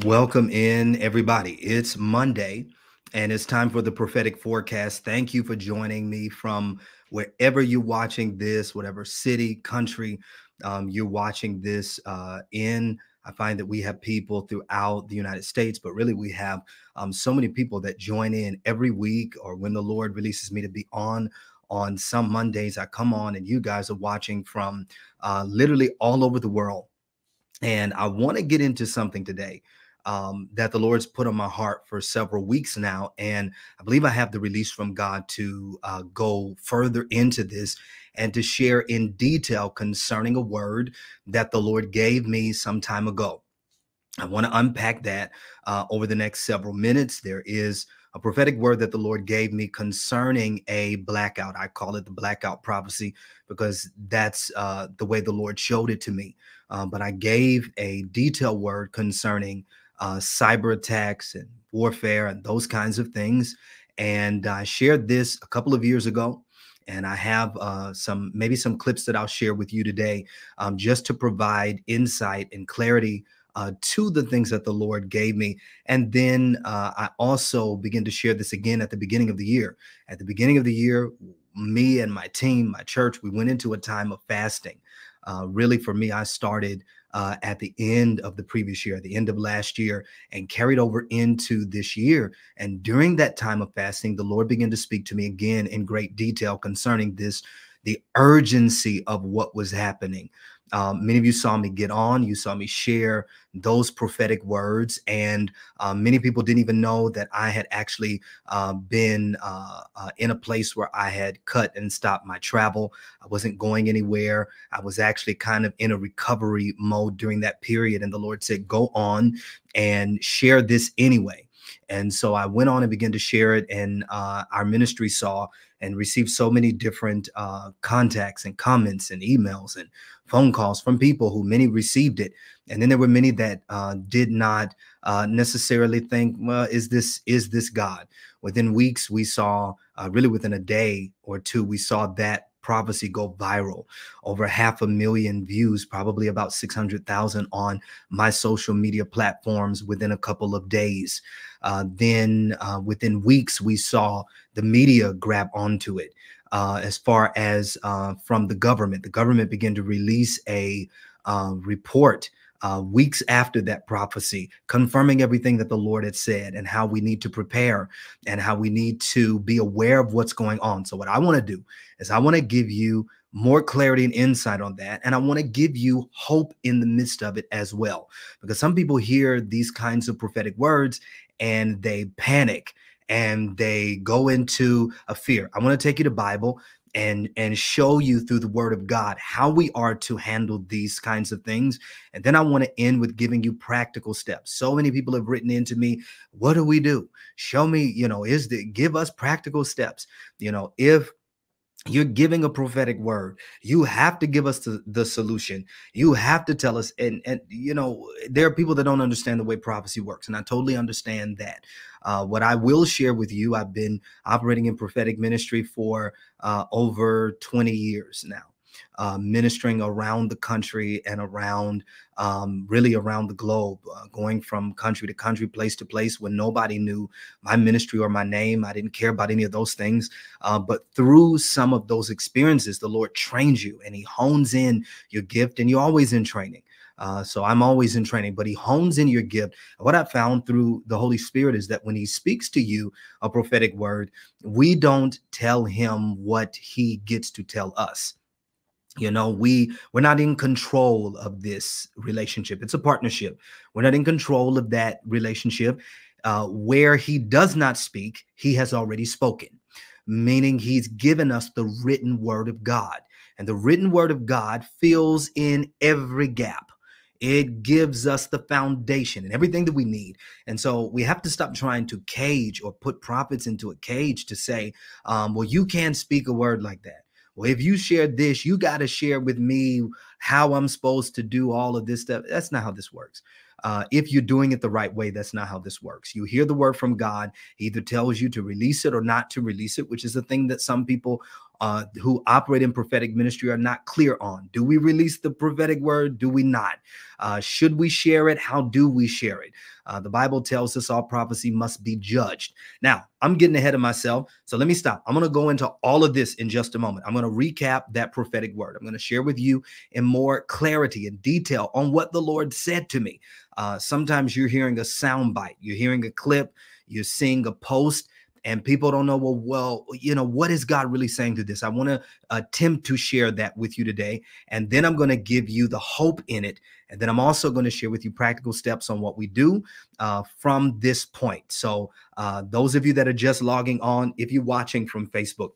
Welcome in, everybody. It's Monday and it's time for the prophetic forecast. Thank you for joining me from wherever you're watching this, whatever city, country um, you're watching this uh, in. I find that we have people throughout the United States, but really we have um, so many people that join in every week or when the Lord releases me to be on on some Mondays, I come on and you guys are watching from uh, literally all over the world. And I want to get into something today um, that the Lord's put on my heart for several weeks now. And I believe I have the release from God to uh, go further into this and to share in detail concerning a word that the Lord gave me some time ago. I want to unpack that uh, over the next several minutes. There is a prophetic word that the Lord gave me concerning a blackout. I call it the blackout prophecy because that's uh, the way the Lord showed it to me. Uh, but I gave a detailed word concerning uh, cyber attacks and warfare and those kinds of things. And I shared this a couple of years ago. And I have uh, some, maybe some clips that I'll share with you today um, just to provide insight and clarity uh, to the things that the Lord gave me. And then uh, I also begin to share this again at the beginning of the year. At the beginning of the year, me and my team, my church, we went into a time of fasting. Uh, really, for me, I started uh, at the end of the previous year, at the end of last year, and carried over into this year. And during that time of fasting, the Lord began to speak to me again in great detail concerning this the urgency of what was happening. Um, many of you saw me get on, you saw me share those prophetic words, and uh, many people didn't even know that I had actually uh, been uh, uh, in a place where I had cut and stopped my travel. I wasn't going anywhere. I was actually kind of in a recovery mode during that period. And the Lord said, Go on and share this anyway. And so I went on and began to share it, and uh, our ministry saw and received so many different uh, contacts and comments and emails and phone calls from people who many received it, and then there were many that uh, did not uh, necessarily think, well, is this is this God? Within weeks, we saw, uh, really within a day or two, we saw that prophecy go viral. Over half a million views, probably about 600,000 on my social media platforms within a couple of days. Uh, then uh, within weeks, we saw the media grab onto it. Uh, as far as uh, from the government, the government began to release a uh, report uh, weeks after that prophecy, confirming everything that the Lord had said and how we need to prepare and how we need to be aware of what's going on. So, what I want to do is I want to give you more clarity and insight on that. And I want to give you hope in the midst of it as well. Because some people hear these kinds of prophetic words and they panic and they go into a fear. I want to take you to Bible and and show you through the word of god how we are to handle these kinds of things and then i want to end with giving you practical steps. So many people have written into me what do we do? Show me you know is the give us practical steps. You know if you're giving a prophetic word. You have to give us the, the solution. You have to tell us and and you know there are people that don't understand the way prophecy works and i totally understand that. Uh, what i will share with you i've been operating in prophetic ministry for uh, over 20 years now uh, ministering around the country and around um, really around the globe, uh, going from country to country, place to place when nobody knew my ministry or my name. I didn't care about any of those things. Uh, but through some of those experiences, the Lord trains you and He hones in your gift, and you're always in training. Uh, so I'm always in training, but he hones in your gift. What I found through the Holy Spirit is that when he speaks to you a prophetic word, we don't tell him what he gets to tell us you know we we're not in control of this relationship. It's a partnership. We're not in control of that relationship. Uh, where he does not speak he has already spoken meaning he's given us the written word of god. And the written word of god fills in every gap. It gives us the foundation and everything that we need. And so we have to stop trying to cage or put prophets into a cage to say, um, well, you can't speak a word like that well, if you share this, you got to share with me how I'm supposed to do all of this stuff. That's not how this works. Uh, if you're doing it the right way, that's not how this works. You hear the word from God, he either tells you to release it or not to release it, which is the thing that some people uh, who operate in prophetic ministry are not clear on. Do we release the prophetic word? Do we not? Uh, should we share it? How do we share it? Uh, the Bible tells us all prophecy must be judged. Now, I'm getting ahead of myself. So let me stop. I'm going to go into all of this in just a moment. I'm going to recap that prophetic word. I'm going to share with you in more clarity and detail on what the Lord said to me. Uh, sometimes you're hearing a sound bite, you're hearing a clip, you're seeing a post, and people don't know well well you know what is god really saying to this? I want to attempt to share that with you today and then i'm going to give you the hope in it and then i'm also going to share with you practical steps on what we do uh, from this point. So uh, those of you that are just logging on if you're watching from facebook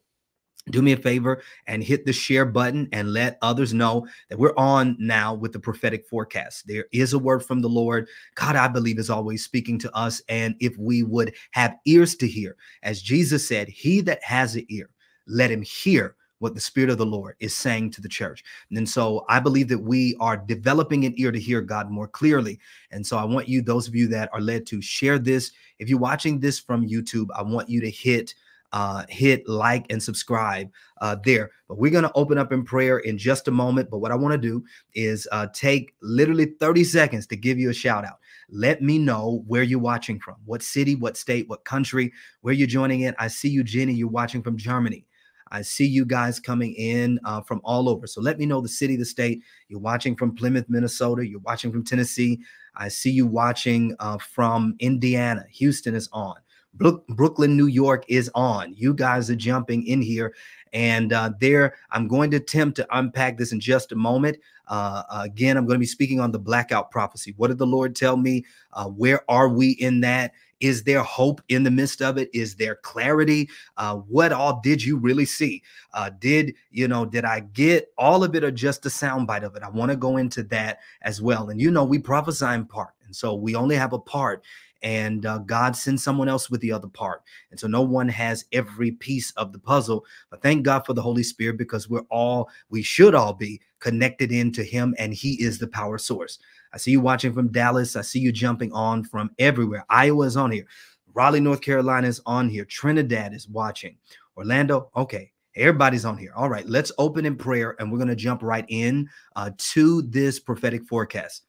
do me a favor and hit the share button and let others know that we're on now with the prophetic forecast. There is a word from the Lord. God, I believe, is always speaking to us. And if we would have ears to hear, as Jesus said, He that has an ear, let him hear what the Spirit of the Lord is saying to the church. And so I believe that we are developing an ear to hear God more clearly. And so I want you, those of you that are led to share this. If you're watching this from YouTube, I want you to hit uh, hit like and subscribe uh, there. But we're going to open up in prayer in just a moment. But what I want to do is uh, take literally 30 seconds to give you a shout out. Let me know where you're watching from, what city, what state, what country, where you're joining in. I see you, Jenny. You're watching from Germany. I see you guys coming in uh, from all over. So let me know the city, the state. You're watching from Plymouth, Minnesota. You're watching from Tennessee. I see you watching uh, from Indiana. Houston is on. Brooklyn, New York is on. You guys are jumping in here. And uh, there, I'm going to attempt to unpack this in just a moment. Uh, again, I'm going to be speaking on the blackout prophecy. What did the Lord tell me? Uh, where are we in that? Is there hope in the midst of it? Is there clarity? Uh, what all did you really see? Uh, did you know? Did I get all of it, or just a soundbite of it? I want to go into that as well. And you know, we prophesy in part, and so we only have a part and uh, God sends someone else with the other part. And so no one has every piece of the puzzle. But thank God for the Holy Spirit because we're all, we should all be connected into Him, and He is the power source. I see you watching from Dallas. I see you jumping on from everywhere. Iowa is on here. Raleigh, North Carolina is on here. Trinidad is watching. Orlando, okay. Everybody's on here. All right, let's open in prayer and we're going to jump right in uh, to this prophetic forecast.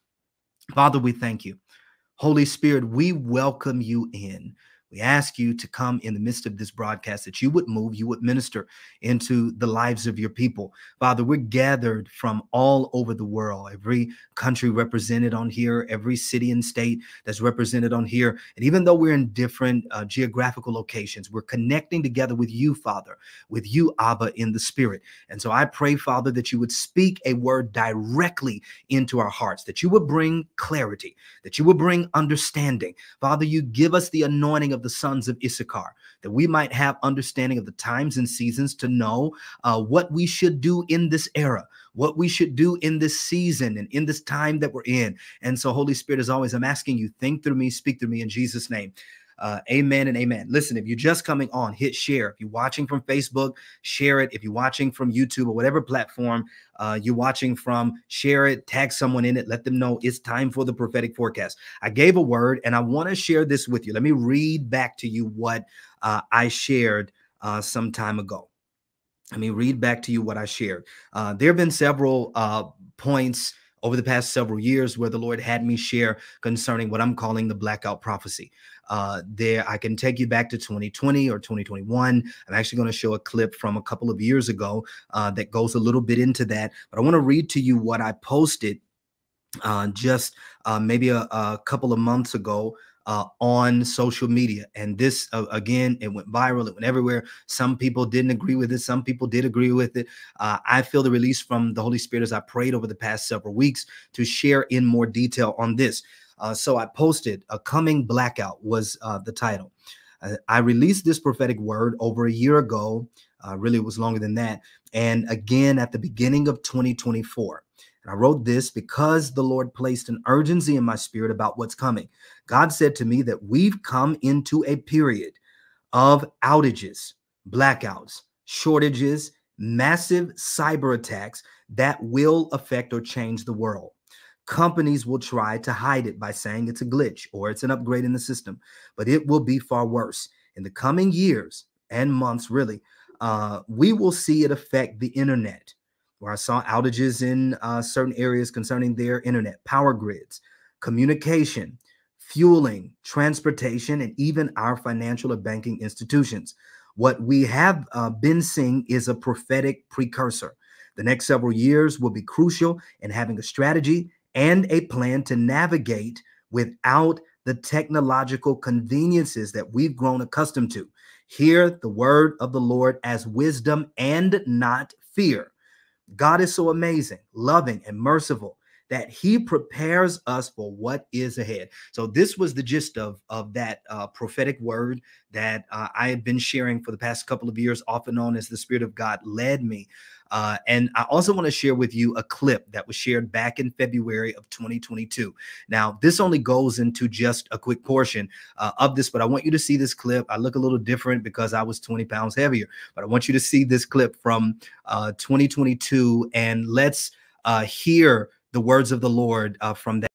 Father, we thank you. Holy Spirit, we welcome you in. We ask you to come in the midst of this broadcast, that you would move, you would minister into the lives of your people. Father, we're gathered from all over the world, every country represented on here, every city and state that's represented on here. And even though we're in different uh, geographical locations, we're connecting together with you, Father, with you, Abba, in the Spirit. And so I pray, Father, that you would speak a word directly into our hearts, that you would bring clarity, that you would bring understanding. Father, you give us the anointing of the sons of Issachar, that we might have understanding of the times and seasons to know uh, what we should do in this era, what we should do in this season and in this time that we're in. And so, Holy Spirit, as always, I'm asking you, think through me, speak through me in Jesus' name. Uh, amen and amen. Listen, if you're just coming on, hit share. If you're watching from Facebook, share it. If you're watching from YouTube or whatever platform uh, you're watching from, share it, tag someone in it, let them know it's time for the prophetic forecast. I gave a word and I want to share this with you. Let me read back to you what uh, I shared uh, some time ago. Let me read back to you what I shared. Uh, there have been several uh, points over the past several years where the Lord had me share concerning what I'm calling the blackout prophecy. Uh, there, I can take you back to 2020 or 2021. I'm actually going to show a clip from a couple of years ago uh, that goes a little bit into that. But I want to read to you what I posted uh, just uh, maybe a, a, couple of months ago uh, on social media. And this, uh, again, it went viral, it went everywhere. Some people didn't agree with it, some people did agree with it. Uh, I feel the release from the Holy Spirit as I prayed over the past several weeks to share in more detail on this. Uh, so I posted a coming blackout was uh, the title. Uh, I released this prophetic word over a year ago. really, it was longer than that. And again, at the beginning of 2024. I wrote this because the Lord placed an urgency in my spirit about what's coming. God said to me that we've come into a period of outages, blackouts, shortages, massive cyber attacks that will affect or change the world. Companies will try to hide it by saying it's a glitch or it's an upgrade in the system, but it will be far worse. In the coming years and months, really, uh, we will see it affect the internet. Where I saw outages in uh, certain areas concerning their internet, power grids, communication, fueling, transportation, and even our financial or banking institutions. What we have uh, been seeing is a prophetic precursor. The next several years will be crucial in having a strategy and a plan to navigate without the technological conveniences that we've grown accustomed to. Hear the word of the Lord as wisdom and not fear. God is so amazing, loving, and merciful that he prepares us for what is ahead. So this was the gist of of that uh, prophetic word that uh, I have been sharing for the past couple of years, often known as the Spirit of God led me. Uh, and I also want to share with you a clip that was shared back in February of 2022. Now, this only goes into just a quick portion uh, of this, but I want you to see this clip. I look a little different because I was 20 pounds heavier, but I want you to see this clip from uh, 2022 and let's uh, hear the words of the Lord uh, from that.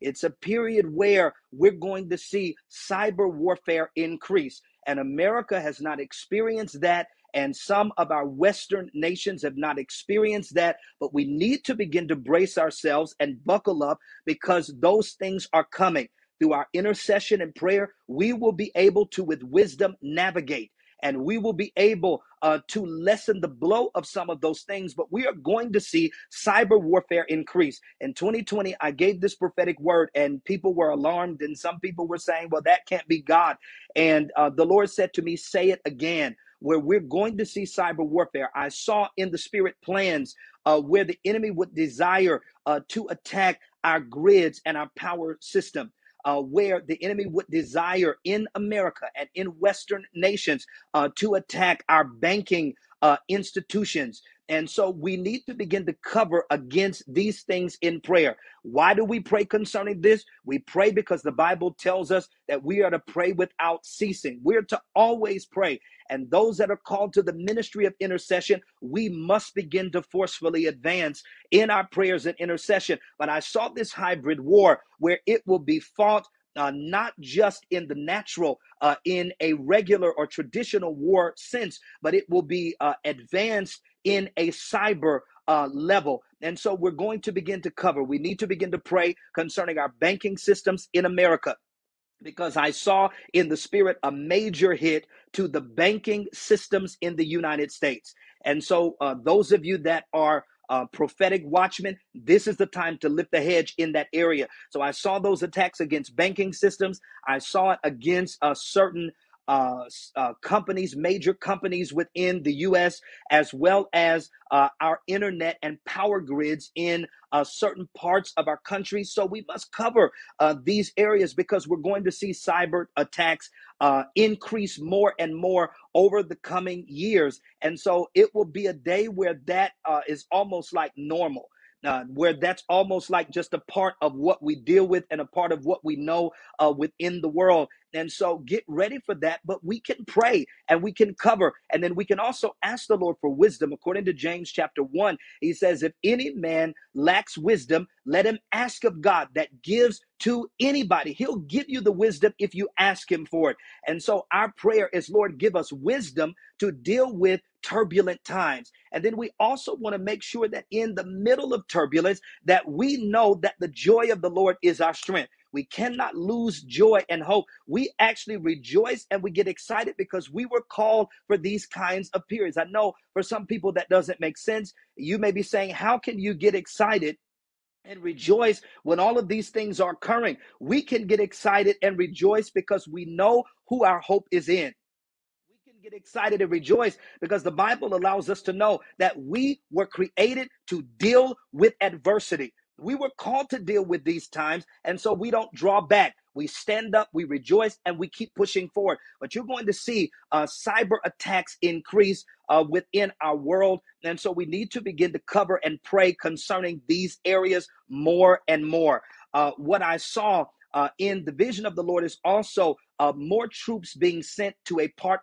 It's a period where we're going to see cyber warfare increase. And America has not experienced that. And some of our Western nations have not experienced that. But we need to begin to brace ourselves and buckle up because those things are coming. Through our intercession and prayer, we will be able to, with wisdom, navigate and we will be able uh, to lessen the blow of some of those things. But we are going to see cyber warfare increase. In 2020, I gave this prophetic word, and people were alarmed, and some people were saying, Well, that can't be God. And uh, the Lord said to me, Say it again. Where we're going to see cyber warfare. I saw in the spirit plans uh, where the enemy would desire uh, to attack our grids and our power system uh, where the enemy would desire in America and in Western nations uh, to attack our banking uh, institutions. And so we need to begin to cover against these things in prayer. Why do we pray concerning this? We pray because the Bible tells us that we are to pray without ceasing. We're to always pray. And those that are called to the ministry of intercession, we must begin to forcefully advance in our prayers and intercession. But I saw this hybrid war where it will be fought uh, not just in the natural, uh, in a regular or traditional war sense, but it will be uh, advanced in a cyber uh, level. And so we're going to begin to cover. We need to begin to pray concerning our banking systems in America because I saw in the spirit a major hit to the banking systems in the United States. And so, uh, those of you that are uh, prophetic watchmen, this is the time to lift the hedge in that area. So I saw those attacks against banking systems. I saw it against a certain uh, uh, companies, major companies within the U.S., as well as uh, our internet and power grids in uh, certain parts of our country. So we must cover uh, these areas because we're going to see cyber attacks uh, increase more and more over the coming years. And so it will be a day where that is almost like normal uh, where that's almost like just a part of what we deal with and a part of what we know uh, within the world. And so get ready for that. But we can pray and we can cover. And then we can also ask the Lord for wisdom. According to James chapter 1, he says, If any man lacks wisdom, let him ask of God that gives to anybody. He'll give you the wisdom if you ask him for it. And so our prayer is, Lord, give us wisdom to deal with turbulent times. And then we also want to make sure that in the middle of turbulence that we know that the joy of the Lord is our strength. We cannot lose joy and hope. We actually rejoice and we get excited because we were called for these kinds of periods. I know for some people that doesn't make sense. You may be saying, How can you get excited and rejoice when all of these things are occurring. We can get excited and rejoice because we know who our hope is in. Get excited and rejoice because the Bible allows us to know that we were created to deal with adversity. We were called to deal with these times, and so we don't draw back. We stand up, we rejoice, and we keep pushing forward. But you're going to see uh, cyber attacks increase uh, within our world. And so we need to begin to cover and pray concerning these areas more and more. Uh, what I saw uh, in the vision of the Lord is also uh, more troops being sent to a part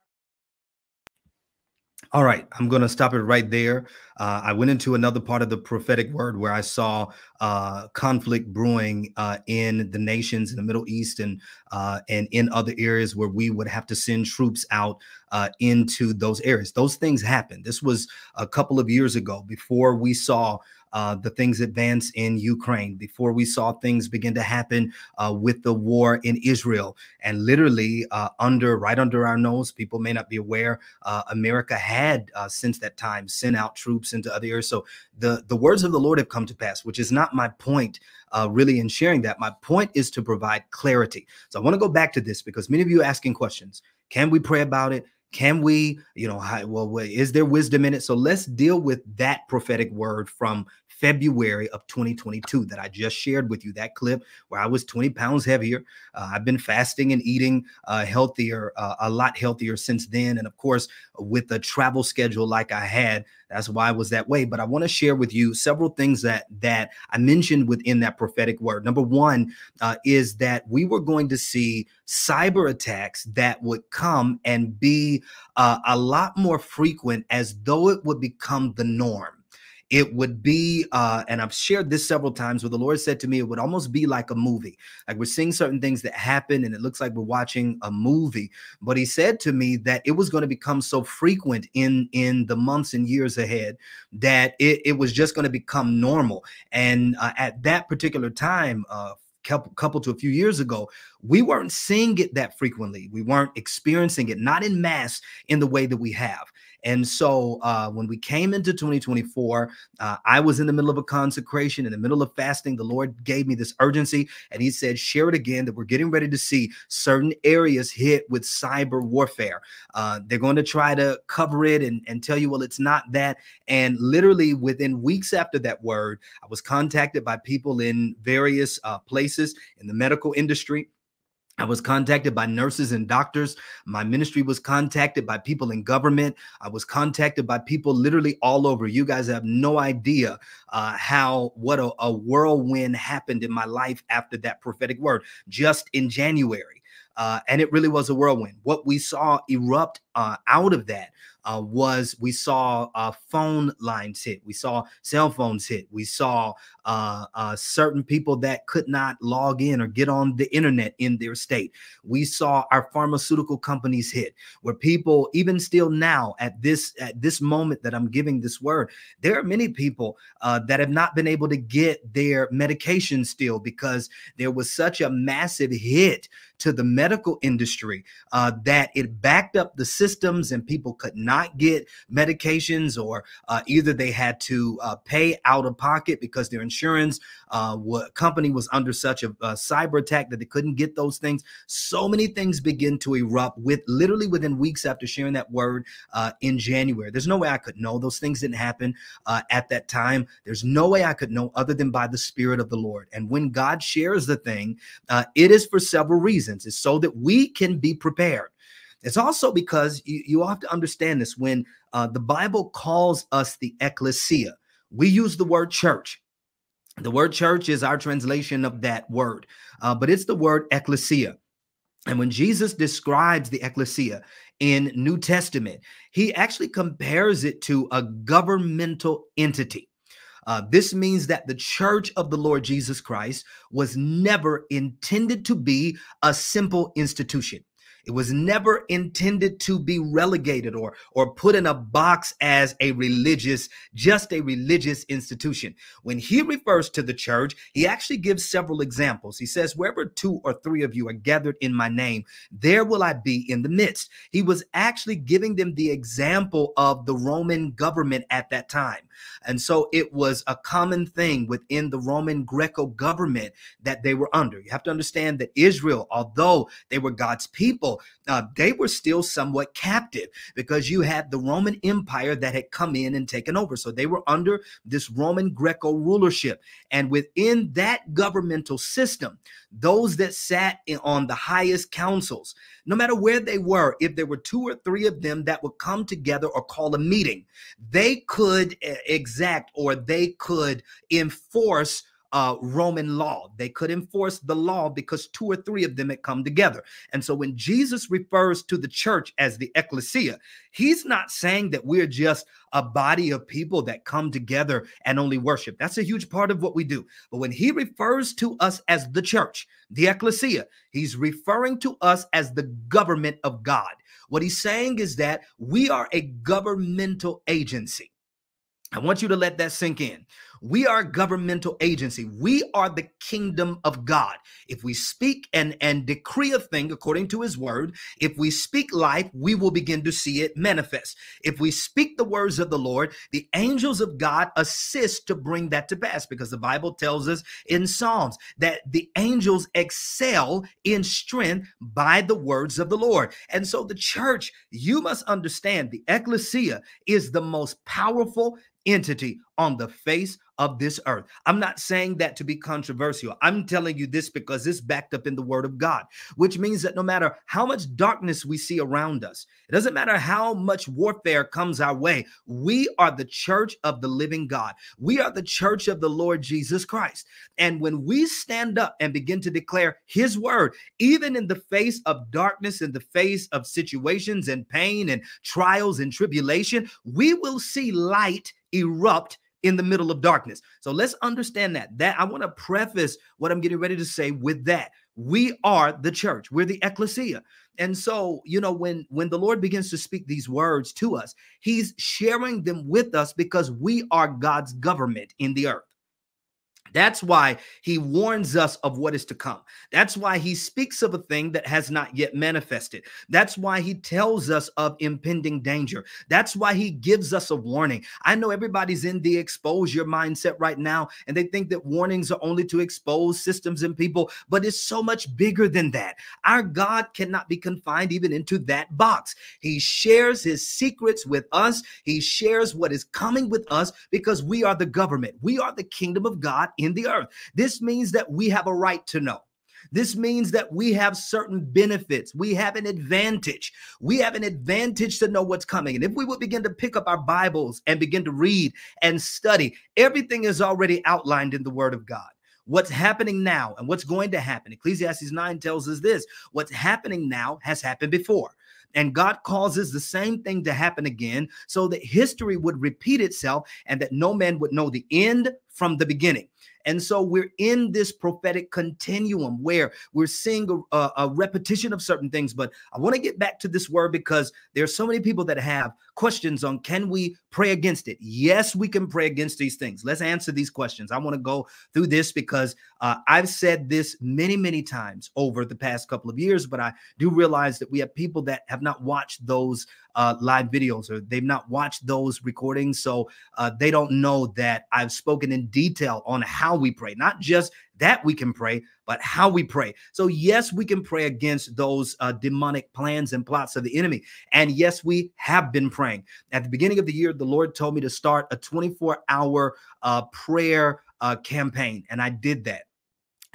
All right, I'm going to stop it right there. Uh, I went into another part of the prophetic word where I saw uh, conflict brewing uh, in the nations in the Middle East and uh, and in other areas where we would have to send troops out uh, into those areas. Those things happened. This was a couple of years ago before we saw uh, the things advance in Ukraine, before we saw things begin to happen uh, with the war in Israel. And literally, uh, under right under our nose, people may not be aware, uh, America had uh, since that time sent out troops into other areas. So the, the words of the Lord have come to pass, which is not my point uh, really in sharing that. My point is to provide clarity. So I want to go back to this because many of you are asking questions. Can we pray about it? Can we, you know, how, well, is there wisdom in it? So let's deal with that prophetic word from February of 2022 that I just shared with you. That clip where I was 20 pounds heavier. Uh, I've been fasting and eating uh, healthier, uh, a lot healthier since then. And of course, with a travel schedule like I had, that's why I was that way. But I want to share with you several things that that I mentioned within that prophetic word. Number one uh, is that we were going to see cyber attacks that would come and be uh, a lot more frequent as though it would become the norm it would be uh, and i've shared this several times where the lord said to me it would almost be like a movie like we're seeing certain things that happen and it looks like we're watching a movie but he said to me that it was going to become so frequent in in the months and years ahead that it, it was just going to become normal and uh, at that particular time uh, couple, couple to a few years ago, we weren't seeing it that frequently. We weren't experiencing it, not in mass in the way that we have. And so uh, when we came into 2024, uh, I was in the middle of a consecration, in the middle of fasting. The Lord gave me this urgency, and He said, Share it again that we're getting ready to see certain areas hit with cyber warfare. Uh, they're going to try to cover it and, and tell you, well, it's not that. And literally within weeks after that word, I was contacted by people in various uh, places in the medical industry I was contacted by nurses and doctors. My ministry was contacted by people in government. I was contacted by people literally all over. You guys have no idea uh, how what a, a whirlwind happened in my life after that prophetic word just in January. Uh, and it really was a whirlwind. What we saw erupt uh, out of that uh, was we saw uh, phone lines hit, we saw cell phones hit, we saw uh, uh, certain people that could not log in or get on the internet in their state. We saw our pharmaceutical companies hit, where people even still now at this at this moment that I'm giving this word, there are many people uh, that have not been able to get their medication still because there was such a massive hit to the medical industry uh, that it backed up the systems and people could not get medications or uh, either they had to uh, pay out of pocket because their insurance uh, company was under such a, a, cyber attack that they couldn't get those things. So many things begin to erupt with literally within weeks after sharing that word uh, in January. There's no way I could know those things didn't happen uh, at that time. There's no way I could know other than by the Spirit of the Lord. And when God shares the thing, uh, it is for several reasons. It's so that we can be prepared. It's also because you, you have to understand this when uh, the Bible calls us the ecclesia, we use the word church. The word church is our translation of that word, uh, but it's the word ecclesia. And when Jesus describes the ecclesia in New Testament, he actually compares it to a governmental entity. Uh, this means that the church of the Lord Jesus Christ was never intended to be a simple institution. It was never intended to be relegated or, or put in a box as a religious, just a religious institution. When he refers to the church, he actually gives several examples. He says, Wherever two or three of you are gathered in my name, there will I be in the midst. He was actually giving them the example of the Roman government at that time. And so it was a common thing within the Roman Greco government that they were under. You have to understand that Israel, although they were God's people, uh, they were still somewhat captive because you had the Roman Empire that had come in and taken over. So they were under this Roman Greco rulership. And within that governmental system, those that sat on the highest councils, no matter where they were, if there were two or three of them that would come together or call a meeting, they could eh, exact or they could enforce uh, Roman law. They could enforce the law because two or three of them had come together. And so when Jesus refers to the church as the ecclesia, he's not saying that we're just a body of people that come together and only worship. That's a huge part of what we do. But when he refers to us as the church, the ecclesia, he's referring to us as the government of God. What he's saying is that we are a governmental agency. I want you to let that sink in. We are a governmental agency. We are the kingdom of God. If we speak and, and decree a thing according to his word, if we speak life, we will begin to see it manifest. If we speak the words of the Lord, the angels of God assist to bring that to pass because the Bible tells us in Psalms that the angels excel in strength by the words of the Lord. And so the church, you must understand the ecclesia is the most powerful entity on the face of this earth. I'm not saying that to be controversial. I'm telling you this because it's backed up in the word of God, which means that no matter how much darkness we see around us, it doesn't matter how much warfare comes our way, we are the church of the living God. We are the church of the Lord Jesus Christ. And when we stand up and begin to declare his word, even in the face of darkness, in the face of situations and pain and trials and tribulation, we will see light erupt in the middle of darkness. So let's understand that. That I want to preface what I'm getting ready to say with that. We are the church. We're the ecclesia. And so, you know, when when the Lord begins to speak these words to us, he's sharing them with us because we are God's government in the earth. That's why he warns us of what is to come. That's why he speaks of a thing that has not yet manifested. That's why he tells us of impending danger. That's why he gives us a warning. I know everybody's in the exposure mindset right now, and they think that warnings are only to expose systems and people, but it's so much bigger than that. Our God cannot be confined even into that box. He shares his secrets with us, he shares what is coming with us because we are the government, we are the kingdom of God in the earth. This means that we have a right to know. This means that we have certain benefits. We have an advantage. We have an advantage to know what's coming. And if we would begin to pick up our Bibles and begin to read and study, everything is already outlined in the Word of God. What's happening now and what's going to happen. Ecclesiastes 9 tells us this what's happening now has happened before. And God causes the same thing to happen again so that history would repeat itself and that no man would know the end from the beginning. And so we're in this prophetic continuum where we're seeing a, a, repetition of certain things. But I want to get back to this word because there's so many people that have questions on can we pray against it? Yes, we can pray against these things. Let's answer these questions. I want to go through this because uh, I've said this many, many times over the past couple of years, but I do realize that we have people that have not watched those uh, live videos or they've not watched those recordings. So uh, they don't know that I've spoken in detail on how we pray, not just that we can pray, but how we pray. So, yes, we can pray against those uh, demonic plans and plots of the enemy. And yes, we have been praying. At the beginning of the year, the Lord told me to start a 24 hour uh, prayer uh, campaign, and I did that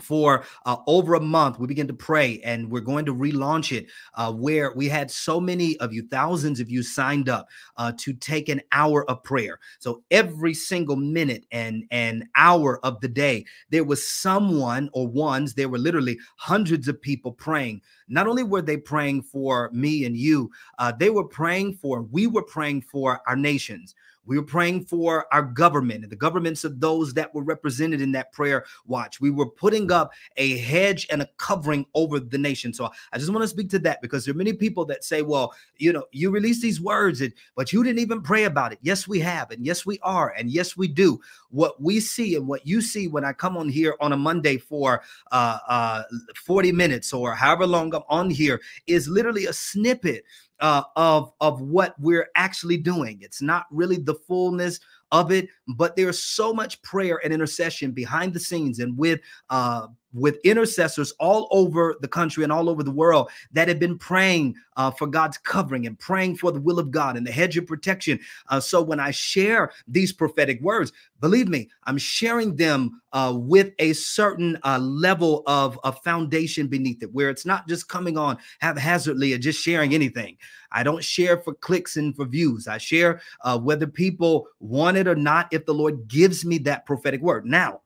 for uh, over a month we began to pray and we're going to relaunch it uh, where we had so many of you thousands of you signed up uh, to take an hour of prayer. So every single minute and an hour of the day there was someone or ones there were literally hundreds of people praying. Not only were they praying for me and you uh, they were praying for we were praying for our nations we were praying for our government and the governments of those that were represented in that prayer watch. We were putting up a hedge and a covering over the nation. So I just want to speak to that because there are many people that say, well, you know, you release these words, and, but you didn't even pray about it. Yes, we have. And yes, we are. And yes, we do. What we see and what you see when I come on here on a Monday for uh, uh, 40 minutes or however long I'm on here is literally a snippet uh, of of what we're actually doing. It's not really the fullness of it, but there's so much prayer and intercession behind the scenes and with uh, with intercessors all over the country and all over the world that have been praying uh, for God's covering and praying for the will of God and the hedge of protection. Uh, so when I share these prophetic words, believe me, I'm sharing them uh, with a certain uh, level of, of foundation beneath it, where it's not just coming on haphazardly or just sharing anything. I don't share for clicks and for views. I share uh, whether people want it or not, if the Lord gives me that prophetic word. Now,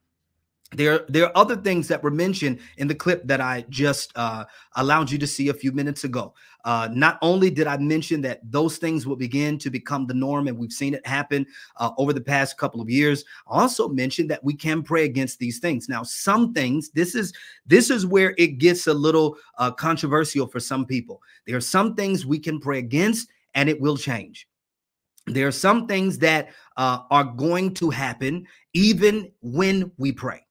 there, there are other things that were mentioned in the clip that I just uh, allowed you to see a few minutes ago. Uh, not only did I mention that those things will begin to become the norm, and we've seen it happen uh, over the past couple of years. I also mentioned that we can pray against these things. Now, some things this is this is where it gets a little uh, controversial for some people. There are some things we can pray against, and it will change. There are some things that uh, are going to happen even when we pray.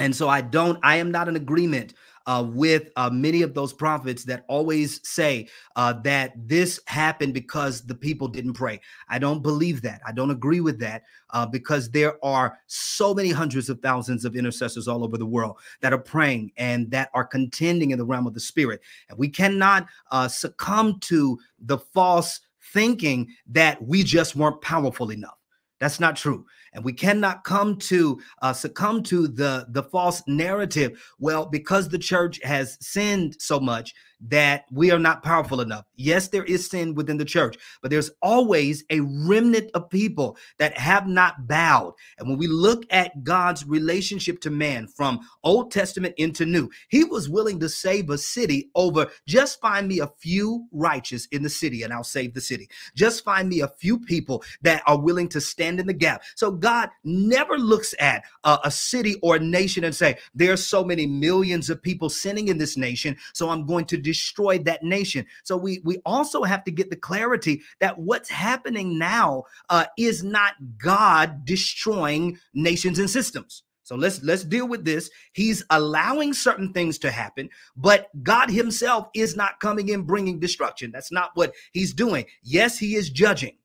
And so I don't, I am not in agreement uh, with uh, many of those prophets that always say uh, that this happened because the people didn't pray. I don't believe that. I don't agree with that uh, because there are so many hundreds of thousands of intercessors all over the world that are praying and that are contending in the realm of the spirit. And we cannot uh, succumb to the false thinking that we just weren't powerful enough. That's not true. And we cannot come to uh, succumb to the, the false narrative. Well, because the church has sinned so much, that we are not powerful enough. Yes, there is sin within the church, but there's always a remnant of people that have not bowed. And when we look at God's relationship to man from Old Testament into New, he was willing to save a city over just find me a few righteous in the city and I'll save the city. Just find me a few people that are willing to stand in the gap. So God never looks at a, a city or a nation and say, there's so many millions of people sinning in this nation, so I'm going to destroy that nation. So we we also have to get the clarity that what's happening now uh, is not God destroying nations and systems. So let's let's deal with this. He's allowing certain things to happen, but God himself is not coming in bringing destruction. That's not what he's doing. Yes, he is judging.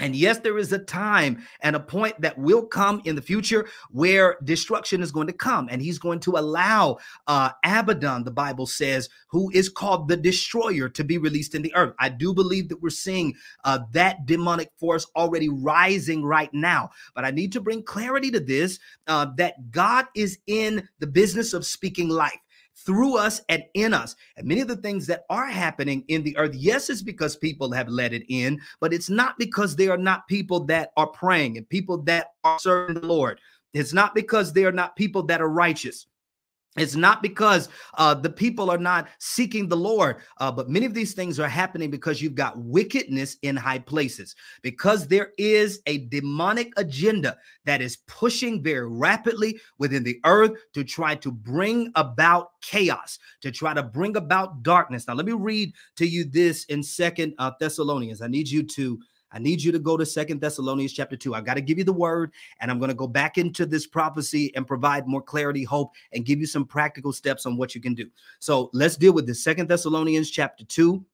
And yes, there is a time and a point that will come in the future where destruction is going to come, and he's going to allow uh, Abaddon, the Bible says, who is called the destroyer, to be released in the earth. I do believe that we're seeing uh, that demonic force already rising right now, but I need to bring clarity to this uh, that God is in the business of speaking life through us and in us. And many of the things that are happening in the earth, yes, it's because people have let it in, but it's not because they are not people that are praying and people that are serving the Lord. It's not because they are not people that are righteous. It's not because uh, the people are not seeking the Lord, uh, but many of these things are happening because you've got wickedness in high places, because there is a demonic agenda that is pushing very rapidly within the earth to try to bring about chaos, to try to bring about darkness. Now, let me read to you this in Second uh, Thessalonians. I need you to I need you to go to Second Thessalonians chapter 2. I've got to give you the word, and I'm going to go back into this prophecy and provide more clarity, hope, and give you some practical steps on what you can do. So let's deal with this. Second Thessalonians chapter 2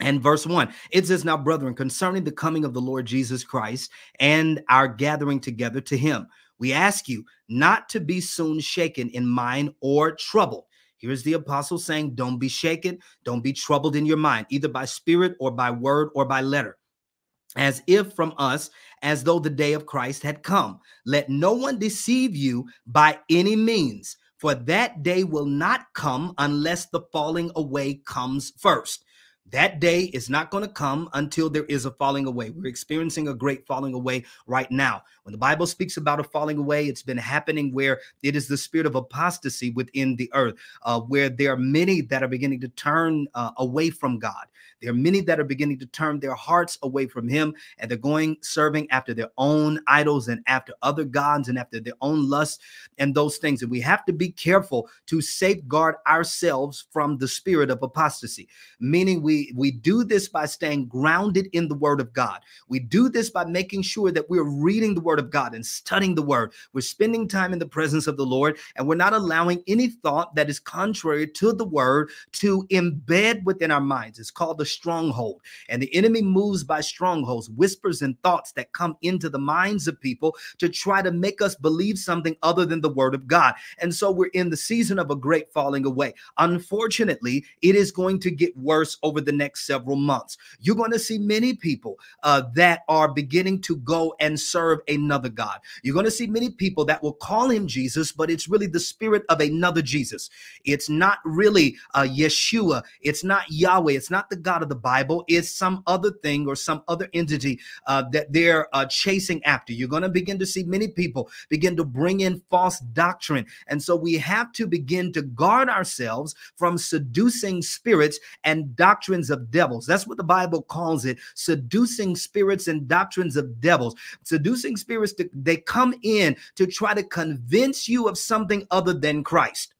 and verse 1 it says now brethren concerning the coming of the lord jesus christ and our gathering together to him we ask you not to be soon shaken in mind or troubled Here's the apostle saying, Don't be shaken, don't be troubled in your mind, either by spirit or by word or by letter as if from us, as though the day of Christ had come. Let no one deceive you by any means, for that day will not come unless the falling away comes first. That day is not going to come until there is a falling away. We're experiencing a great falling away right now. When the Bible speaks about a falling away, it's been happening where it is the spirit of apostasy within the earth, uh, where there are many that are beginning to turn uh, away from God. There are many that are beginning to turn their hearts away from Him and they're going serving after their own idols and after other gods and after their own lusts and those things. And we have to be careful to safeguard ourselves from the spirit of apostasy, meaning we we do this by staying grounded in the word of God. We do this by making sure that we're reading the word of God and studying the word. We're spending time in the presence of the Lord and we're not allowing any thought that is contrary to the word to embed within our minds. It's called the stronghold. And the enemy moves by strongholds, whispers and thoughts that come into the minds of people to try to make us believe something other than the word of God. And so we're in the season of a great falling away. Unfortunately, it is going to get worse over the next several months. You're going to see many people uh, that are beginning to go and serve another God. You're going to see many people that will call him Jesus, but it's really the spirit of another Jesus. It's not really uh, Yeshua. It's not Yahweh. It's not the God out of the Bible is some other thing or some other entity uh, that they're uh, chasing after. You're going to begin to see many people begin to bring in false doctrine. And so we have to begin to guard ourselves from seducing spirits and doctrines of devils. That's what the Bible calls it seducing spirits and doctrines of devils. Seducing spirits, they come in to try to convince you of something other than Christ.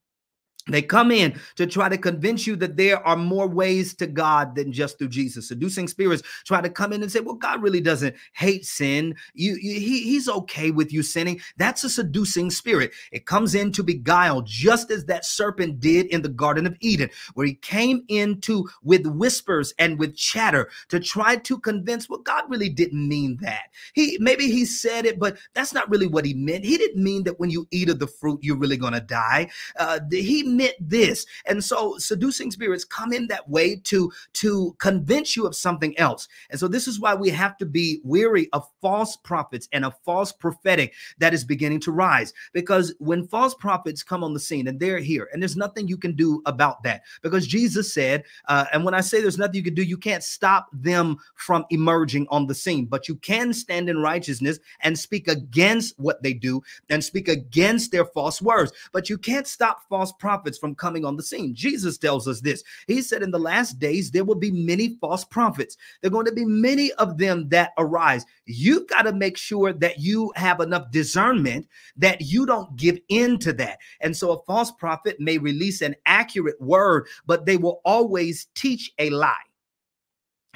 They come in to try to convince you that there are more ways to God than just through Jesus. Seducing spirits try to come in and say, "Well, God really doesn't hate sin. You, you he, he's okay with you sinning." That's a seducing spirit. It comes in to beguile, just as that serpent did in the Garden of Eden, where he came into with whispers and with chatter to try to convince. Well, God really didn't mean that. He maybe he said it, but that's not really what he meant. He didn't mean that when you eat of the fruit, you're really going to die. Uh, he this. And so seducing spirits come in that way to, to convince you of something else. And so this is why we have to be weary of false prophets and a false prophetic that is beginning to rise. Because when false prophets come on the scene and they're here, and there's nothing you can do about that, because Jesus said, uh, and when I say there's nothing you can do, you can't stop them from emerging on the scene, but you can stand in righteousness and speak against what they do and speak against their false words. But you can't stop false prophets prophets from coming on the scene. Jesus tells us this. He said, In the last days, there will be many false prophets. There are going to be many of them that arise. You've got to make sure that you have enough discernment that you don't give in to that. And so a false prophet may release an accurate word, but they will always teach a lie.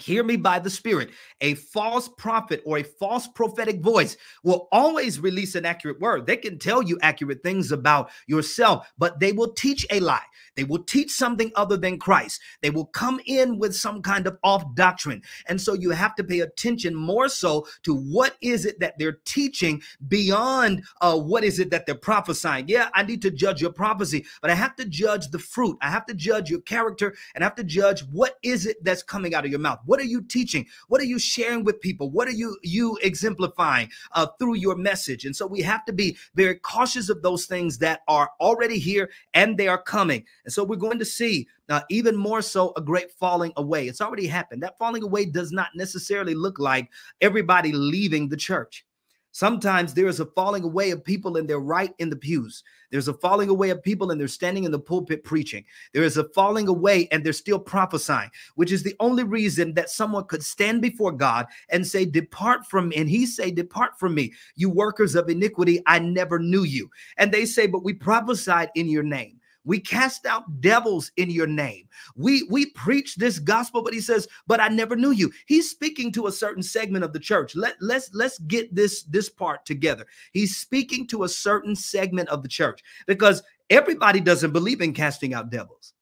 Hear me by the Spirit. A false prophet or a false prophetic voice will always release an accurate word. They can tell you accurate things about yourself, but they will teach a lie. They will teach something other than Christ. They will come in with some kind of off doctrine. And so you have to pay attention more so to what is it that they're teaching beyond uh, what is it that they're prophesying. Yeah, I need to judge your prophecy, but I have to judge the fruit. I have to judge your character and I have to judge what is it that's coming out of your mouth. What are you teaching? What are you sharing with people? What are you you exemplifying uh, through your message? And so we have to be very cautious of those things that are already here and they are coming. And so we're going to see uh, even more so a great falling away. It's already happened. That falling away does not necessarily look like everybody leaving the church. Sometimes there is a falling away of people and they're right in the pews. There's a falling away of people and they're standing in the pulpit preaching. There is a falling away and they're still prophesying, which is the only reason that someone could stand before God and say, Depart from me. And he say, Depart from me, you workers of iniquity. I never knew you. And they say, But we prophesied in your name. We cast out devils in your name. We we preach this gospel, but he says, "But I never knew you." He's speaking to a certain segment of the church. Let let's let's get this this part together. He's speaking to a certain segment of the church because everybody doesn't believe in casting out devils.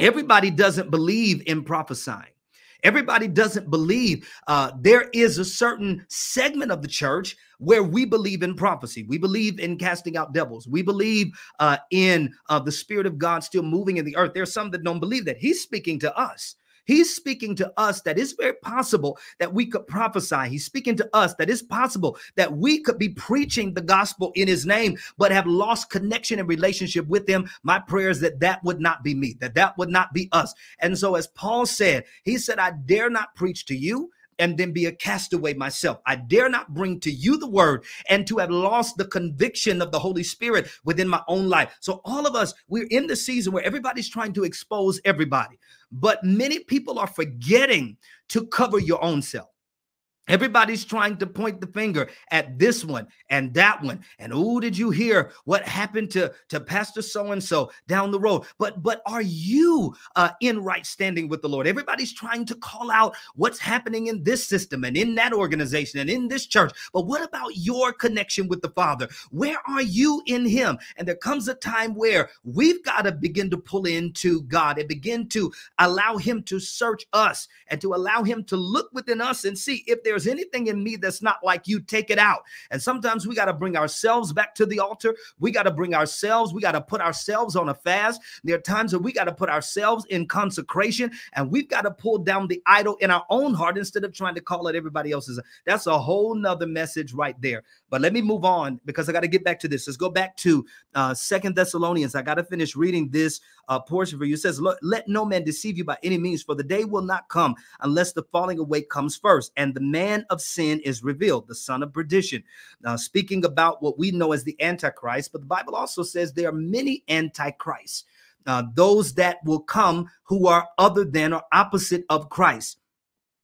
Everybody doesn't believe in prophesying. Everybody doesn't believe. Uh, there is a certain segment of the church where we believe in prophecy. We believe in casting out devils. We believe uh, in uh, the Spirit of God still moving in the earth. There are some that don't believe that. He's speaking to us. He's speaking to us that it's very possible that we could prophesy. He's speaking to us that it's possible that we could be preaching the gospel in his name, but have lost connection and relationship with him. My prayer is that that would not be me, that that would not be us. And so, as Paul said, he said, I dare not preach to you and then be a castaway myself. I dare not bring to you the word and to have lost the conviction of the Holy Spirit within my own life. So, all of us, we're in the season where everybody's trying to expose everybody, but many people are forgetting to cover your own self. Everybody's trying to point the finger at this one and that one. And oh, did you hear what happened to, to Pastor so and so down the road? But but are you uh, in right standing with the Lord? Everybody's trying to call out what's happening in this system and in that organization and in this church. But what about your connection with the Father? Where are you in Him? And there comes a time where we've got to begin to pull into God and begin to allow Him to search us and to allow Him to look within us and see if there there's anything in me that's not like you, take it out. And sometimes we got to bring ourselves back to the altar. We got to bring ourselves, we got to put ourselves on a fast. There are times that we got to put ourselves in consecration and we've got to pull down the idol in our own heart instead of trying to call it everybody else's. That's a whole nother message right there. But let me move on because I got to get back to this. Let's go back to uh Second Thessalonians. I got to finish reading this uh, portion for you. It says, Let no man deceive you by any means, for the day will not come unless the falling away comes first, and the man of sin is revealed, the son of perdition. Now, speaking about what we know as the Antichrist, but the Bible also says there are many antichrists. Uh, those that will come who are other than or opposite of Christ.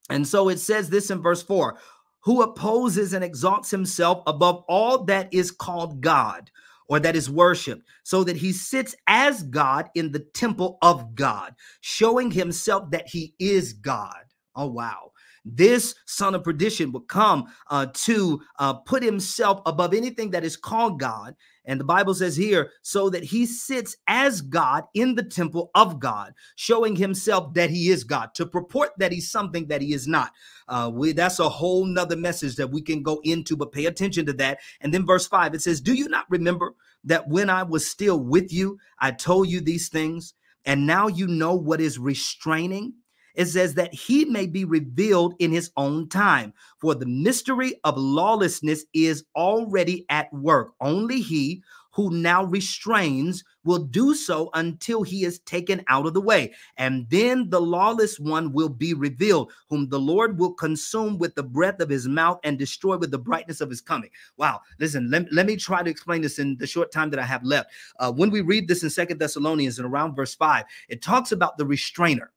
And so it says this in verse 4 who opposes and exalts himself above all that is called God or that is worshiped, so that he sits as God in the temple of God, showing himself that he is God. Oh, wow. This son of perdition would come uh, to uh, put himself above anything that is called God. And the Bible says here, so that he sits as God in the temple of God, showing himself that he is God, to purport that he's something that he is not. Uh, we, that's a whole nother message that we can go into, but pay attention to that. And then verse five, it says, Do you not remember that when I was still with you, I told you these things? And now you know what is restraining it says that he may be revealed in his own time. For the mystery of lawlessness is already at work. Only he who now restrains will do so until he is taken out of the way. And then the lawless one will be revealed, whom the Lord will consume with the breath of his mouth and destroy with the brightness of his coming. Wow. Listen, let, let me try to explain this in the short time that I have left. Uh, when we read this in Second Thessalonians and around verse 5, it talks about the restrainer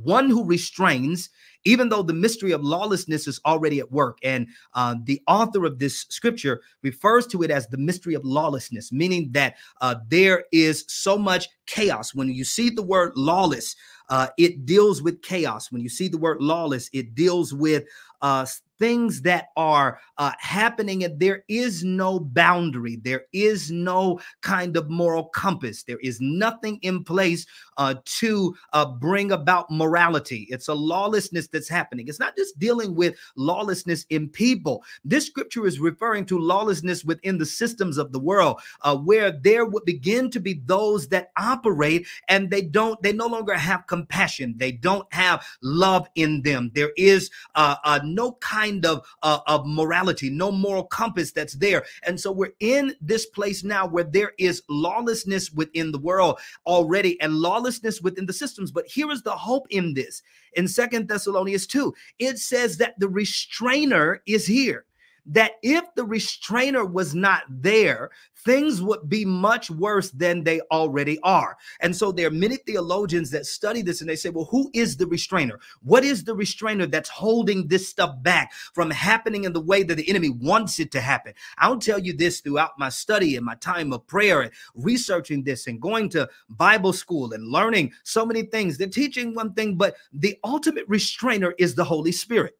one who restrains, even though the mystery of lawlessness is already at work. And uh, the author of this scripture refers to it as the mystery of lawlessness, meaning that uh, there is so much chaos. When you see the word lawless, uh, it deals with chaos. When you see the word lawless, it deals with uh, things that are uh, happening and there is no boundary. There is no kind of moral compass. There is nothing in place uh, to uh, bring about morality. It's a lawlessness that's happening. It's not just dealing with lawlessness in people. This scripture is referring to lawlessness within the systems of the world uh, where there would begin to be those that operate and they don't they no longer have compassion. They don't have love in them. There is uh, uh, no kind kind of uh, of morality, no moral compass that's there. And so we're in this place now where there is lawlessness within the world already and lawlessness within the systems. But here is the hope in this. In Second Thessalonians 2, it says that the restrainer is here that if the restrainer was not there, things would be much worse than they already are. And so there are many theologians that study this and they say, well, who is the restrainer? What is the restrainer that's holding this stuff back from happening in the way that the enemy wants it to happen? I'll tell you this throughout my study and my time of prayer and researching this and going to Bible school and learning so many things. They're teaching one thing, but the ultimate restrainer is the Holy Spirit.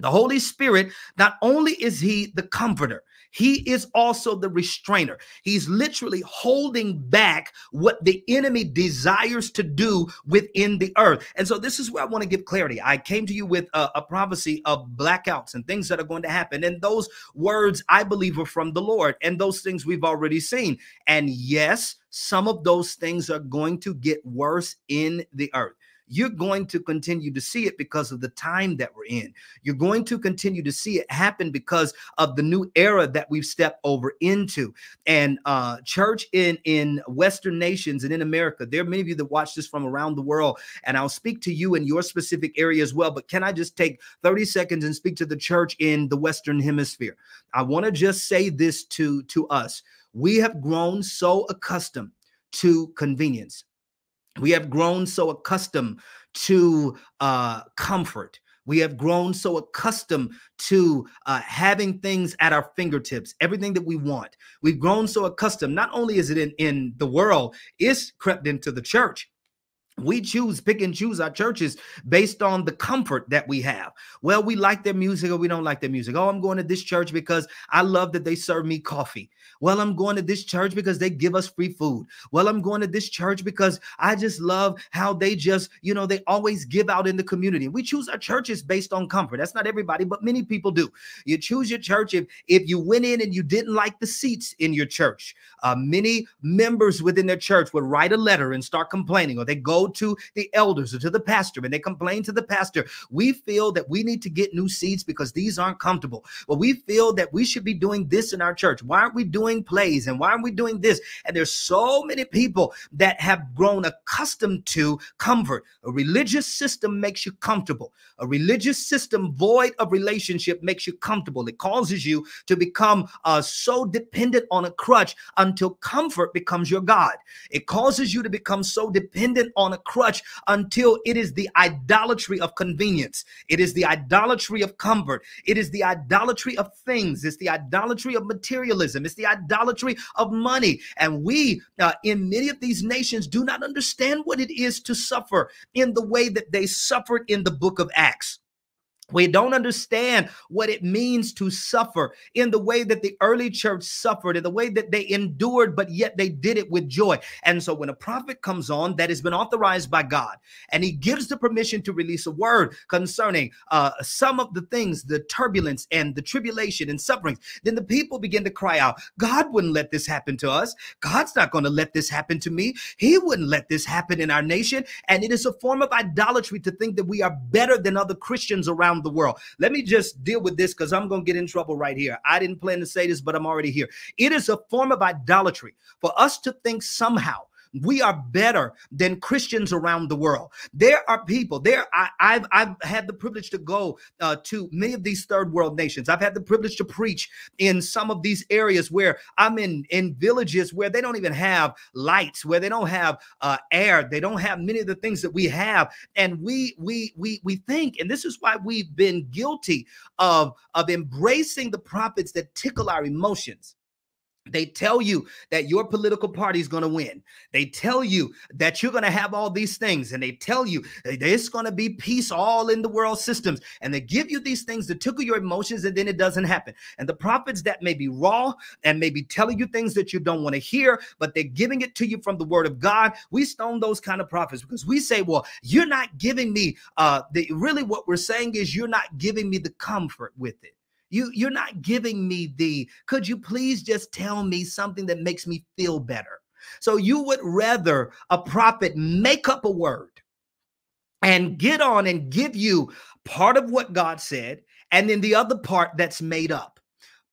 The Holy Spirit, not only is He the comforter, He is also the restrainer. He's literally holding back what the enemy desires to do within the earth. And so, this is where I want to give clarity. I came to you with a, a prophecy of blackouts and things that are going to happen. And those words, I believe, are from the Lord. And those things we've already seen. And yes, some of those things are going to get worse in the earth you're going to continue to see it because of the time that we're in. You're going to continue to see it happen because of the new era that we've stepped over into. And uh, church in in Western nations and in America, there are many of you that watch this from around the world, and I'll speak to you in your specific area as well. But can I just take 30 seconds and speak to the church in the Western Hemisphere? I want to just say this to to us. We have grown so accustomed to convenience we have grown so accustomed to uh, comfort. We have grown so accustomed to uh, having things at our fingertips, everything that we want. We've grown so accustomed. Not only is it in, in the world, it's crept into the church we choose pick and choose our churches based on the comfort that we have. Well we like their music or we don't like their music. Oh i'm going to this church because i love that they serve me coffee. Well i'm going to this church because they give us free food. Well i'm going to this church because i just love how they just you know they always give out in the community. We choose our churches based on comfort. That's not everybody but many people do. You choose your church if if you went in and you didn't like the seats in your church. Uh, many members within their church would write a letter and start complaining or they go to the elders or to the pastor and they complain to the pastor, we feel that we need to get new seats because these aren't comfortable. Well, we feel that we should be doing this in our church. Why aren't we doing plays and why aren't we doing this? And there's so many people that have grown accustomed to comfort. A religious system makes you comfortable. A religious system void of relationship makes you comfortable. It causes you to become uh, so dependent on a crutch until comfort becomes your God. It causes you to become so dependent on a crutch until it is the idolatry of convenience. It is the idolatry of comfort. It is the idolatry of things. It's the idolatry of materialism. It's the idolatry of money. And we, uh, in many of these nations, do not understand what it is to suffer in the way that they suffered in the book of Acts. We don't understand what it means to suffer in the way that the early church suffered, in the way that they endured, but yet they did it with joy. And so when a prophet comes on that has been authorized by God and he gives the permission to release a word concerning uh, some of the things, the turbulence and the tribulation and sufferings, then the people begin to cry out, God wouldn't let this happen to us. God's not going to let this happen to me. He wouldn't let this happen in our nation. And it is a form of idolatry to think that we are better than other Christians around around the world. Let me just deal with this because I'm going to get in trouble right here. I didn't plan to say this, but I'm already here. It is a form of idolatry for us to think somehow we are better than Christians around the world. There are people there. I, have I've had the privilege to go uh, to many of these third world nations. I've had the privilege to preach in some of these areas where I'm in in villages where they don't even have lights, where they don't have uh, air, they don't have many of the things that we have, and we we we we think, and this is why we've been guilty of of embracing the prophets that tickle our emotions they tell you that your political party is going to win. They tell you that you're going to have all these things, and they tell you it's going to be peace all in the world systems. And they give you these things to tickle your emotions, and then it doesn't happen. And the prophets that may be raw and may be telling you things that you don't want to hear, but they're giving it to you from the word of God. We stone those kind of prophets because we say, well, you're not giving me uh the really what we're saying is you're not giving me the comfort with it. You you're not giving me the could you please just tell me something that makes me feel better? So you would rather a prophet make up a word and get on and give you part of what God said and then the other part that's made up.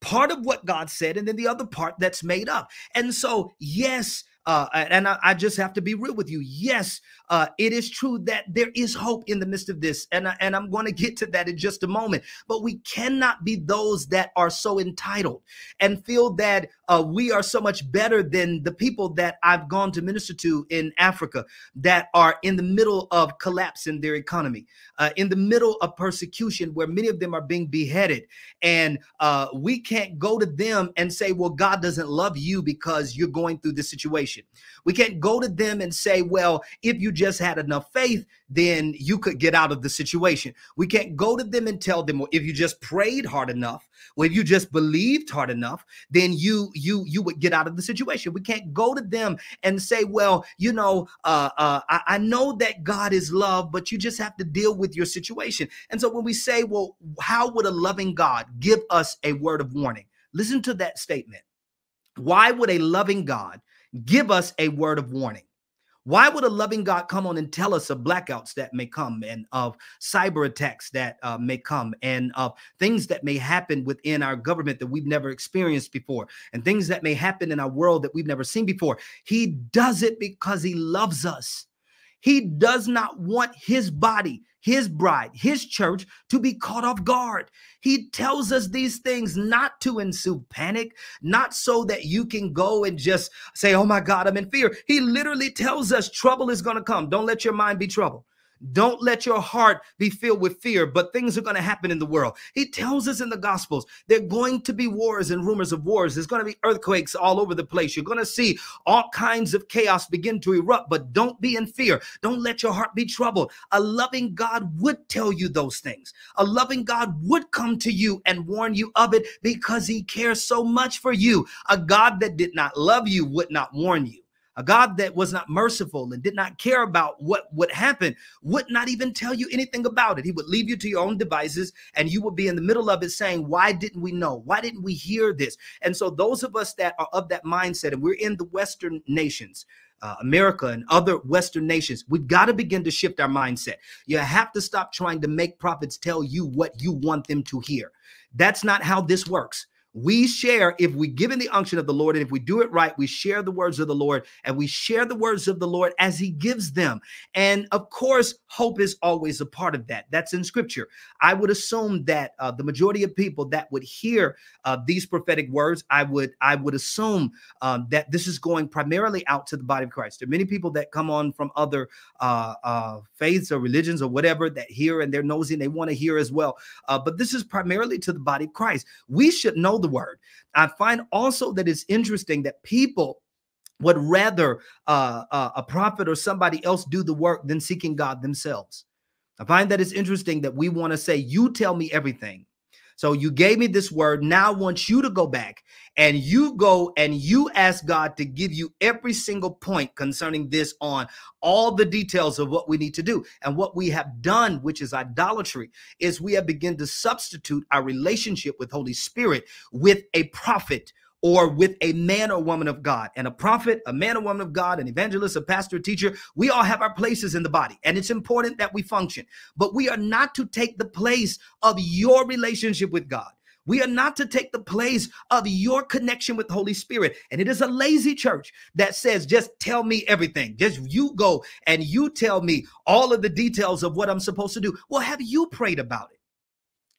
Part of what God said and then the other part that's made up. And so yes, uh, and I, I, just have to be real with you. Yes, uh, it is true that there is hope in the midst of this, and I, and I'm going to get to that in just a moment. But we cannot be those that are so entitled and feel that uh, we are so much better than the people that I've gone to minister to in Africa that are in the middle of collapse in their economy, uh, in the middle of persecution, where many of them are being beheaded, and uh, we can't go to them and say, "Well, God doesn't love you because you're going through this situation." Situation. We can't go to them and say, well, if you just had enough faith, then you could get out of the situation. We can't go to them and tell them, well, if you just prayed hard enough, or if you just believed hard enough, then you you you would get out of the situation. We can't go to them and say, well, you know, uh, uh, I, I know that God is love, but you just have to deal with your situation. And so when we say, well, how would a loving God give us a word of warning? Listen to that statement. Why would a loving God give us a word of warning. Why would a loving God come on and tell us of blackouts that may come and of cyber attacks that uh, may come and of things that may happen within our government that we've never experienced before and things that may happen in our world that we've never seen before? He does it because he loves us. He does not want his body, his bride, his church to be caught off guard. He tells us these things not to ensue panic, not so that you can go and just say, Oh my God, I'm in fear. He literally tells us trouble is going to come. Don't let your mind be troubled. Don't let your heart be filled with fear, but things are going to happen in the world. He tells us in the Gospels there are going to be wars and rumors of wars. There's going to be earthquakes all over the place. You're going to see all kinds of chaos begin to erupt, but don't be in fear. Don't let your heart be troubled. A loving God would tell you those things. A loving God would come to you and warn you of it because he cares so much for you. A God that did not love you would not warn you. A God that was not merciful and did not care about what would happen would not even tell you anything about it. He would leave you to your own devices and you would be in the middle of it saying, Why didn't we know? Why didn't we hear this? And so, those of us that are of that mindset, and we're in the Western nations, uh, America and other Western nations, we've got to begin to shift our mindset. You have to stop trying to make prophets tell you what you want them to hear. That's not how this works we share if we give in the unction of the Lord and if we do it right, we share the words of the Lord and we share the words of the Lord as he gives them. And of course, hope is always a part of that. That's in scripture. I would assume that uh, the majority of people that would hear uh, these prophetic words, I would I would assume um, that this is going primarily out to the body of Christ. There are many people that come on from other uh, uh faiths or religions or whatever that hear and they're nosy and they want to hear as well. Uh, but this is primarily to the body of Christ. We should know the the word. I find also that it's interesting that people would rather uh, uh, a prophet or somebody else do the work than seeking God themselves. I find that it's interesting that we want to say, You tell me everything. So you gave me this word. Now I want you to go back and you go and you ask God to give you every single point concerning this on all the details of what we need to do. And what we have done, which is idolatry, is we have begun to substitute our relationship with Holy Spirit with a prophet or with a man or woman of God. And a prophet, a man or woman of God, an evangelist, a pastor, a teacher, we all have our places in the body. And it's important that we function. But we are not to take the place of your relationship with God. We are not to take the place of your connection with the Holy Spirit. And it is a lazy church that says, just tell me everything. Just you go and you tell me all of the details of what I'm supposed to do. Well, have you prayed about it?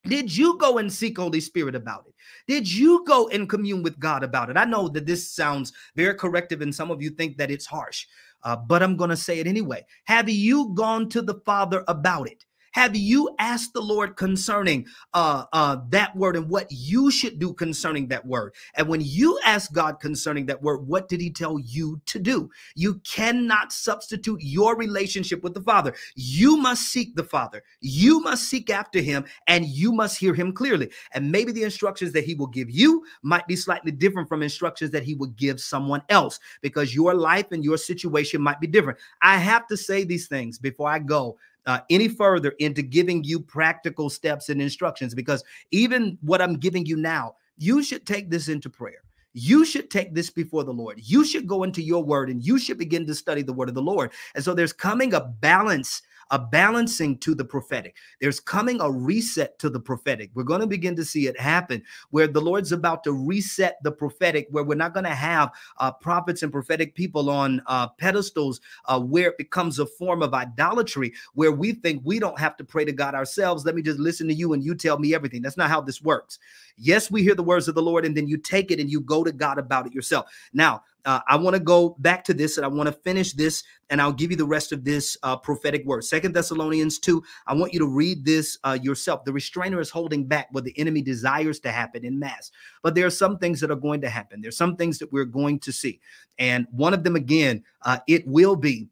Did you go and seek Holy Spirit about it? Did you go and commune with God about it? I know that this sounds very corrective, and some of you think that it's harsh, uh, but I'm going to say it anyway. Have you gone to the Father about it? Have you asked the Lord concerning uh, uh, that word and what you should do concerning that word? And when you ask God concerning that word, what did He tell you to do? You cannot substitute your relationship with the Father. You must seek the Father. You must seek after Him, and you must hear Him clearly. And maybe the instructions that He will give you might be slightly different from instructions that He would give someone else because your life and your situation might be different. I have to say these things before I go uh, any further into giving you practical steps and instructions because even what I'm giving you now, you should take this into prayer. You should take this before the Lord. You should go into your word and you should begin to study the word of the Lord. And so there's coming a balance a balancing to the prophetic. There's coming a reset to the prophetic. We're going to begin to see it happen where the Lord's about to reset the prophetic, where we're not going to have uh, prophets and prophetic people on uh, pedestals uh, where it becomes a form of idolatry, where we think we don't have to pray to God ourselves. Let me just listen to you and you tell me everything. That's not how this works. Yes, we hear the words of the Lord and then you take it and you go to God about it yourself. Now, uh, I want to go back to this and I want to finish this and I'll give you the rest of this uh, prophetic word. Second Thessalonians 2, I want you to read this uh, yourself. The restrainer is holding back what the enemy desires to happen in mass, but there are some things that are going to happen. There's some things that we're going to see. And one of them, again, uh, it will be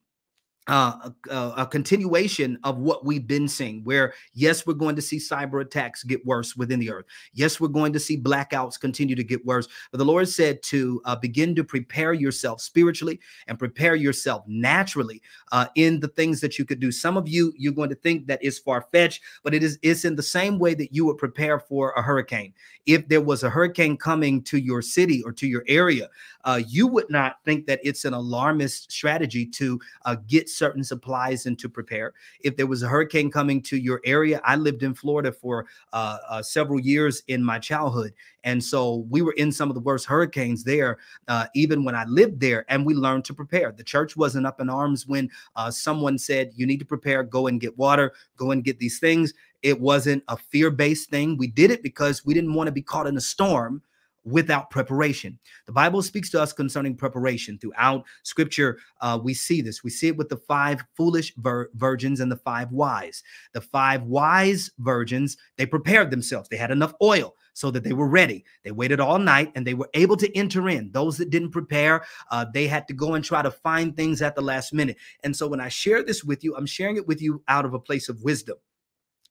uh, a, a, continuation of what we've been seeing, where yes, we're going to see cyber attacks get worse within the earth. Yes, we're going to see blackouts continue to get worse. But the Lord said to uh, begin to prepare yourself spiritually and prepare yourself naturally uh, in the things that you could do. Some of you, you're going to think that is far fetched, but it is it's in the same way that you would prepare for a hurricane. If there was a hurricane coming to your city or to your area, uh, you would not think that it's an alarmist strategy to uh, get certain supplies and to prepare. If there was a hurricane coming to your area, I lived in Florida for uh, uh several years in my childhood. And so we were in some of the worst hurricanes there, uh, even when I lived there, and we learned to prepare. The church wasn't up in arms when uh, someone said, You need to prepare, go and get water, go and get these things. It wasn't a fear based thing. We did it because we didn't want to be caught in a storm without preparation. The Bible speaks to us concerning preparation. Throughout scripture, uh, we see this. We see it with the five foolish vir- virgins and the five wise. The five wise virgins, they prepared themselves, they had enough oil so that they were ready. They waited all night and they were able to enter in. Those that didn't prepare, uh, they had to go and try to find things at the last minute. And so when I share this with you, I'm sharing it with you out of a place of wisdom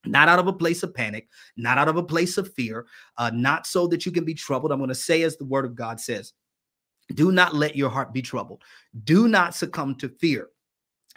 not out of a place of panic, not out of a place of fear, uh, not so that you can be troubled. I'm going to say, as the word of God says, do not let your heart be troubled. Do not succumb to fear.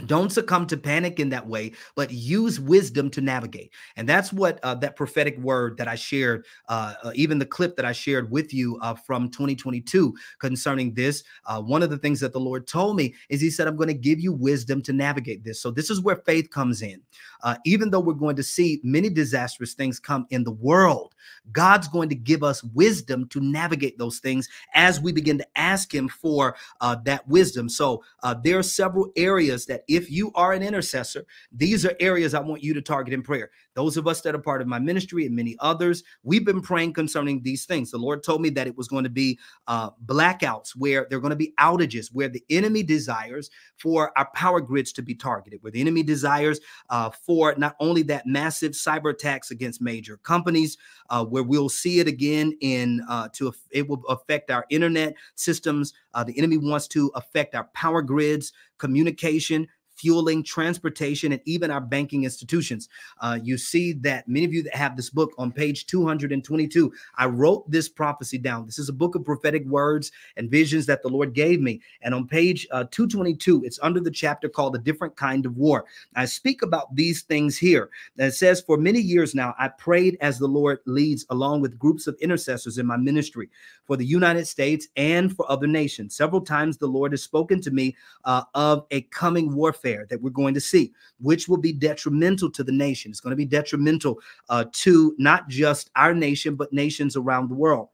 Don't succumb to panic in that way, but use wisdom to navigate. And that's what uh, that prophetic word that I shared, uh, uh, even the clip that I shared with you uh, from 2022 concerning this. Uh, one of the things that the Lord told me is He said, I'm going to give you wisdom to navigate this. So this is where faith comes in. Uh, even though we're going to see many disastrous things come in the world, God's going to give us wisdom to navigate those things as we begin to ask Him for that wisdom. So there are several areas that if you are an intercessor, these are areas I want you to target in prayer. Those of us that are part of my ministry and many others, we've been praying concerning these things. The Lord told me that it was going to be uh, blackouts, where there are going to be outages, where the enemy desires for our power grids to be targeted, where the enemy desires uh, for not only that massive cyber attacks against major companies, uh, where we'll see it again in uh, to it will affect our internet systems. Uh, the enemy wants to affect our power grids, communication, fueling, transportation, and even our banking institutions. Uh, you see that many of you that have this book on page 222, I wrote this prophecy down. This is a book of prophetic words and visions that the Lord gave me. And on page uh, 222, it's under the chapter called A Different Kind of War. I speak about these things here. It says, For many years now, I prayed as the Lord leads, along with groups of intercessors in my ministry for the United States and for other nations. Several times the Lord has spoken to me uh, of a coming warfare warfare that we're going to see, which will be detrimental to the nation. It's going to be detrimental uh, to not just our nation, but nations around the world.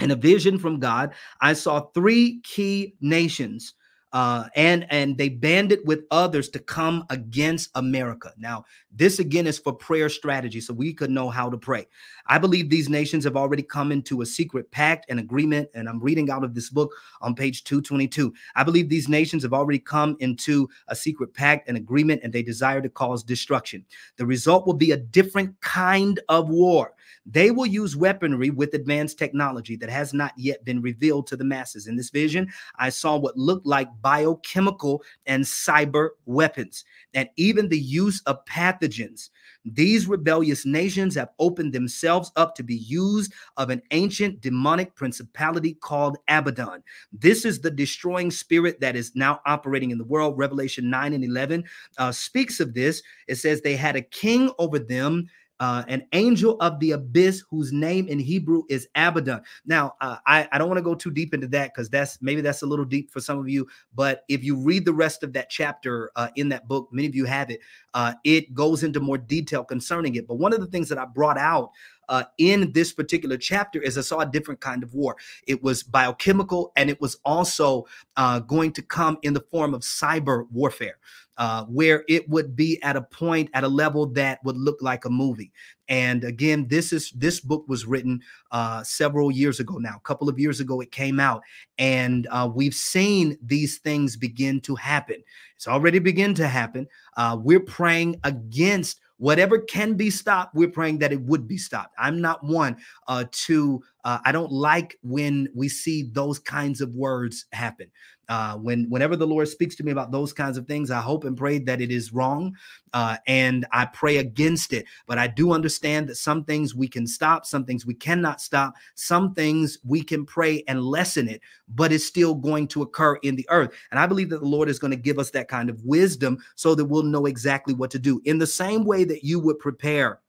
In a vision from God, I saw three key nations uh, and and they banded with others to come against America. Now, this again is for prayer strategy, so we could know how to pray. I believe these nations have already come into a secret pact and agreement, and I'm reading out of this book on page 222. I believe these nations have already come into a secret pact and agreement, and they desire to cause destruction. The result will be a different kind of war. They will use weaponry with advanced technology that has not yet been revealed to the masses. In this vision, I saw what looked like biochemical and cyber weapons, and even the use of pathogens. These rebellious nations have opened themselves up to be used of an ancient demonic principality called Abaddon. This is the destroying spirit that is now operating in the world. Revelation 9 and 11 uh, speaks of this. It says they had a king over them uh, an angel of the abyss whose name in Hebrew is Abaddon. Now, uh, I, I don't want to go too deep into that because that's maybe that's a little deep for some of you. But if you read the rest of that chapter uh, in that book, many of you have it. Uh, it goes into more detail concerning it. But one of the things that I brought out uh, in this particular chapter is I saw a different kind of war. It was biochemical and it was also uh, going to come in the form of cyber warfare uh, where it would be at a point at a level that would look like a movie. And again, this is this book was written uh, several years ago now. A couple of years ago, it came out, and uh, we've seen these things begin to happen. It's already begun to happen. Uh, we're praying against whatever can be stopped we're praying that it would be stopped. I'm not one uh, to uh, i don't like when we see those kinds of words happen uh, when whenever the Lord speaks to me about those kinds of things, I hope and pray that it is wrong, uh, and I pray against it. But I do understand that some things we can stop, some things we cannot stop, some things we can pray and lessen it, but it's still going to occur in the earth. And I believe that the Lord is going to give us that kind of wisdom so that we'll know exactly what to do. In the same way that you would prepare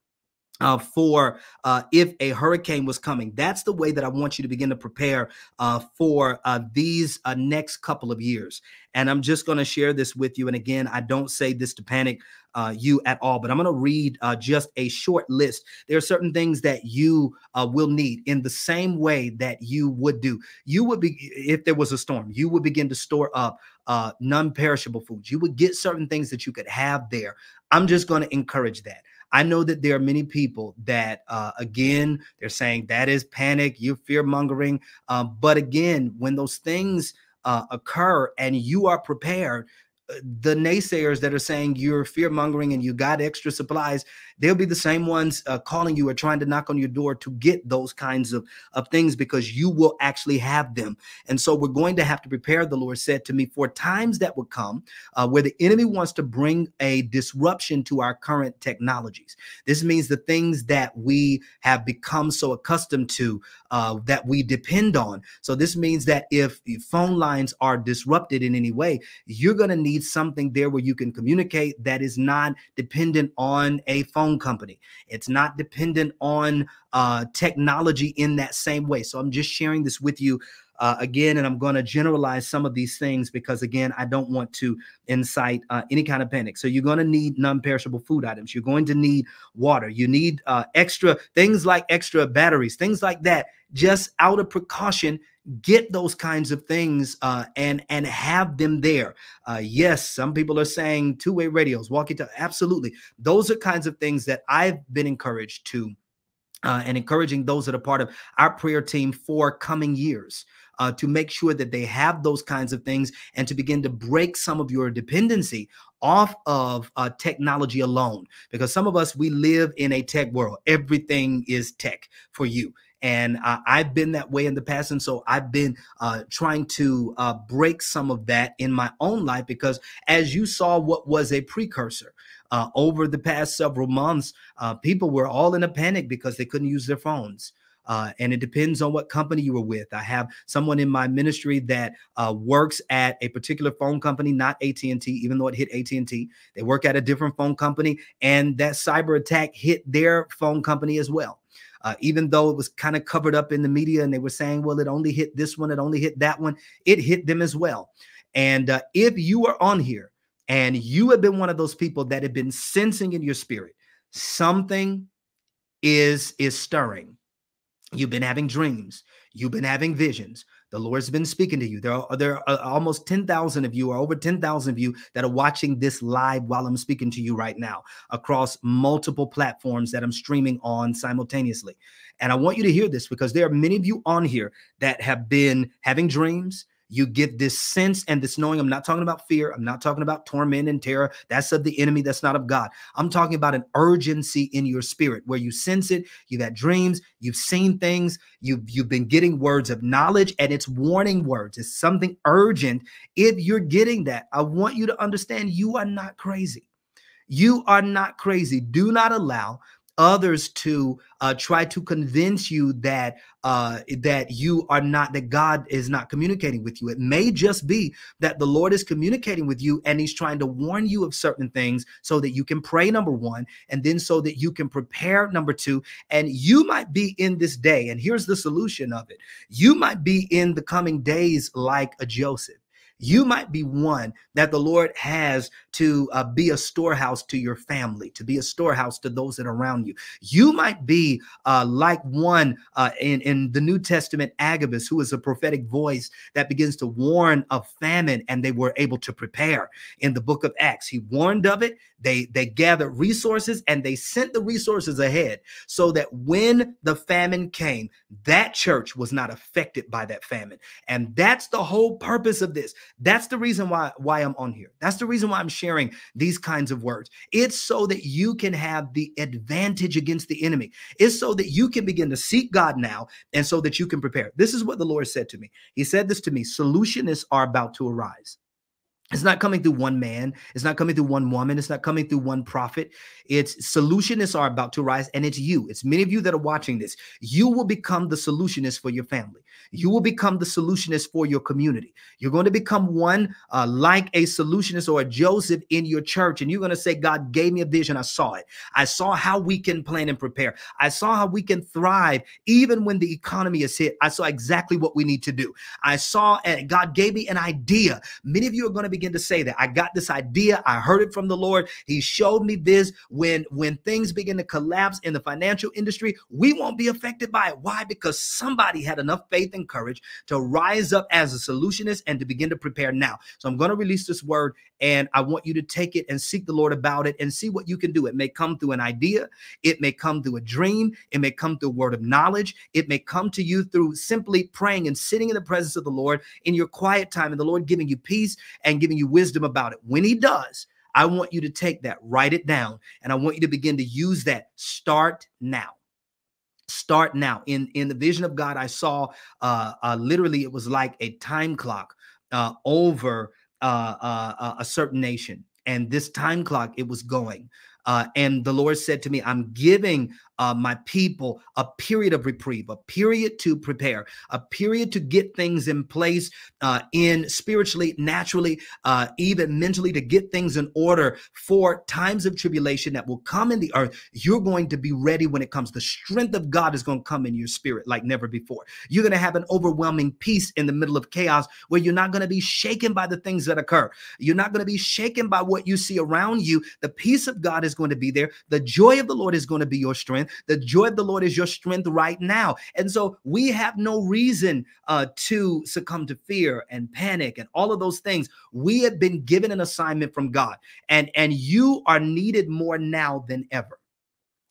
uh, for uh, if a hurricane was coming. That's the way that I want you to begin to prepare uh, for uh, these uh, next couple of years. And I'm just going to share this with you. And again, I don't say this to panic uh, you at all, but I'm going to read just a short list. There are certain things that you will need in the same way that you would do. You would be, if there was a storm, you would begin to store up non perishable foods. You would get certain things that you could have there. I'm just going to encourage that. I know that there are many people that, uh, again, they're saying that is panic, you're fear mongering. Um, but again, when those things uh, occur and you are prepared, uh, the naysayers that are saying you're fear mongering and you got extra supplies, they'll be the same ones uh, calling you or trying to knock on your door to get those kinds of, of things because you will actually have them. And so we're going to have to prepare, the Lord said to me, for times that will come uh, where the enemy wants to bring a disruption to our current technologies. This means the things that we have become so accustomed to uh, that we depend on. So this means that if phone lines are disrupted in any way, you're going to need something there where you can communicate that is not dependent on a phone phone company. It's not dependent on uh, technology in that same way. So I'm just sharing this with you uh, again, and I'm going to generalize some of these things because, again, I don't want to incite uh, any kind of panic. So you're going to need non-perishable food items. You're going to need water. You need uh, extra things like extra batteries, things like that. Just out of precaution, get those kinds of things uh, and and have them there. Uh, yes, some people are saying two-way radios, walkie talkie. Absolutely, those are kinds of things that I've been encouraged to. Uh, and encouraging those that are part of our prayer team for coming years uh, to make sure that they have those kinds of things and to begin to break some of your dependency off of uh, technology alone because some of us we live in a tech world everything is tech for you and uh, I've been that way in the past. And so I've been uh, trying to uh, break some of that in my own life because as you saw, what was a precursor. Uh, over the past several months, uh, people were all in a panic because they couldn't use their phones. Uh, and it depends on what company you were with. I have someone in my ministry that uh, works at a particular phone company, not AT and T, even though it hit AT and T. They work at a different phone company, and that cyber attack hit their phone company as well uh, even though it was kind of covered up in the media and they were saying, well, it only hit this one, it only hit that one, it hit them as well. And uh, if you are on here and you have been one of those people that have been sensing in your spirit, something is is stirring. You've been having dreams, you've been having visions, the Lord's been speaking to you. There are there are almost 10,000 of you or over 10,000 of you that are watching this live while I'm speaking to you right now across multiple platforms that I'm streaming on simultaneously. And I want you to hear this because there are many of you on here that have been having dreams, you get this sense and this knowing. I'm not talking about fear. I'm not talking about torment and terror. That's of the enemy. That's not of God. I'm talking about an urgency in your spirit where you sense it. You've had dreams. You've seen things. You've, you've been getting words of knowledge and it's warning words. It's something urgent. If you're getting that, I want you to understand you are not crazy. You are not crazy. Do not allow others to uh, try to convince you that uh, that you are not that God is not communicating with you. It may just be that the Lord is communicating with you and He's trying to warn you of certain things so that you can pray. Number one, and then so that you can prepare. Number two, and you might be in this day. And here's the solution of it: you might be in the coming days like a Joseph. You might be one that the Lord has to uh, be a storehouse to your family, to be a storehouse to those that are around you. You might be uh, like one uh, in, in the New Testament, Agabus, who is a prophetic voice that begins to warn of famine, and they were able to prepare. In the book of Acts, he warned of it. They they gathered resources and they sent the resources ahead so that when the famine came, that church was not affected by that famine. And that's the whole purpose of this. That's the reason why why I'm on here. That's the reason why I'm sharing these kinds of words. It's so that you can have the advantage against the enemy. It's so that you can begin to seek God now and so that you can prepare. This is what the Lord said to me. He said this to me, solutionists are about to arise. It's not coming through one man. It's not coming through one woman. It's not coming through one prophet. It's solutionists are about to rise, and it's you. It's many of you that are watching this. You will become the solutionist for your family. You will become the solutionist for your community. You're going to become one uh, like a solutionist or a Joseph in your church, and you're going to say, God gave me a vision. I saw it. I saw how we can plan and prepare. I saw how we can thrive even when the economy is hit. I saw exactly what we need to do. I saw, and God gave me an idea. Many of you are going to begin to say that. I got this idea. I heard it from the Lord. He showed me this. When when things begin to collapse in the financial industry, we won't be affected by it. Why? Because somebody had enough faith and courage to rise up as a solutionist and to begin to prepare now. So I'm going to release this word and I want you to take it and seek the Lord about it and see what you can do. It may come through an idea, it may come through a dream, it may come through a word of knowledge, it may come to you through simply praying and sitting in the presence of the Lord in your quiet time and the Lord giving you peace and giving you wisdom about it. When He does, I want you to take that, write it down, and I want you to begin to use that. Start now start now in in the vision of god i saw uh, uh literally it was like a time clock uh over uh, uh, a certain nation and this time clock it was going. Uh, and the Lord said to me, I'm giving uh, my people a period of reprieve, a period to prepare, a period to get things in place uh, in spiritually, naturally, uh, even mentally, to get things in order for times of tribulation that will come in the earth. You're going to be ready when it comes. The strength of God is going to come in your spirit like never before. You're going to have an overwhelming peace in the middle of chaos where you're not going to be shaken by the things that occur. You're not going to be shaken by what you see around you. The peace of God is going to be there. The joy of the Lord is going to be your strength. The joy of the Lord is your strength right now. And so we have no reason uh, to succumb to fear and panic and all of those things. We have been given an assignment from God, and, and you are needed more now than ever.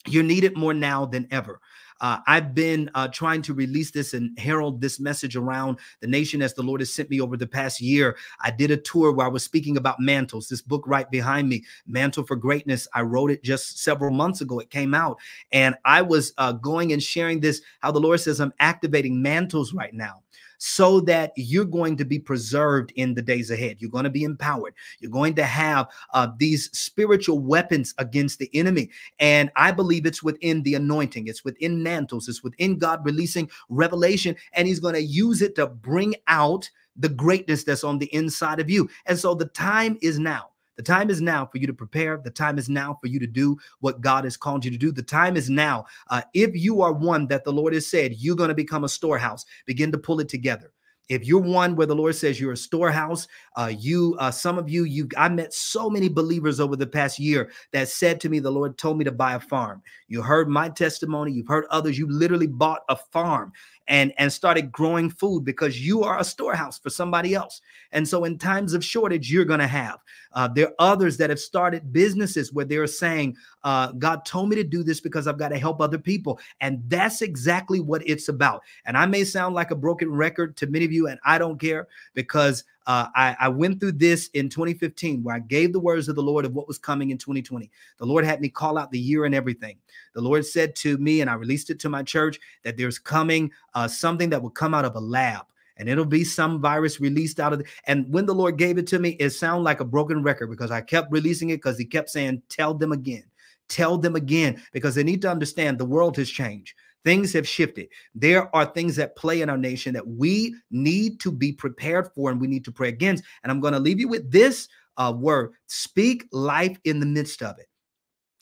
You're needed more now than ever. Uh, I've been uh, trying to release this and herald this message around the nation as the Lord has sent me over the past year. I did a tour where I was speaking about mantles, this book right behind me, Mantle for Greatness. I wrote it just several months ago. It came out. And I was uh, going and sharing this, how the Lord says, I'm activating mantles right now so that you're going to be preserved in the days ahead. You're going to be empowered. You're going to have uh, these spiritual weapons against the enemy. And I believe it's within the anointing, it's within mantles, it's within God releasing revelation, and He's going to use it to bring out the greatness that's on the inside of you. And so the time is now. The time is now for you to prepare. The time is now for you to do what God has called you to do. The time is now. Uh, if you are one that the Lord has said you're going to become a storehouse, begin to pull it together. If you're one where the Lord says you're a storehouse, uh, you, uh, some of you, you, I met so many believers over the past year that said to me, the Lord told me to buy a farm. You heard my testimony. You've heard others. You literally bought a farm and and started growing food because you are a storehouse for somebody else. And so in times of shortage you're going to have. Uh, there are others that have started businesses where they're saying uh, god told me to do this because i've got to help other people. And that's exactly what it's about. And i may sound like a broken record to many of you and i don't care because uh, I, I, went through this in 2015 where I gave the words of the Lord of what was coming in 2020. The Lord had me call out the year and everything. The Lord said to me, and I released it to my church, that there's coming uh, something that will come out of a lab. And it'll be some virus released out of it. And when the Lord gave it to me, it sounded like a broken record because I kept releasing it because He kept saying, Tell them again, tell them again, because they need to understand the world has changed. Things have shifted. There are things that play in our nation that we need to be prepared for and we need to pray against. And I'm going to leave you with this uh, word speak life in the midst of it.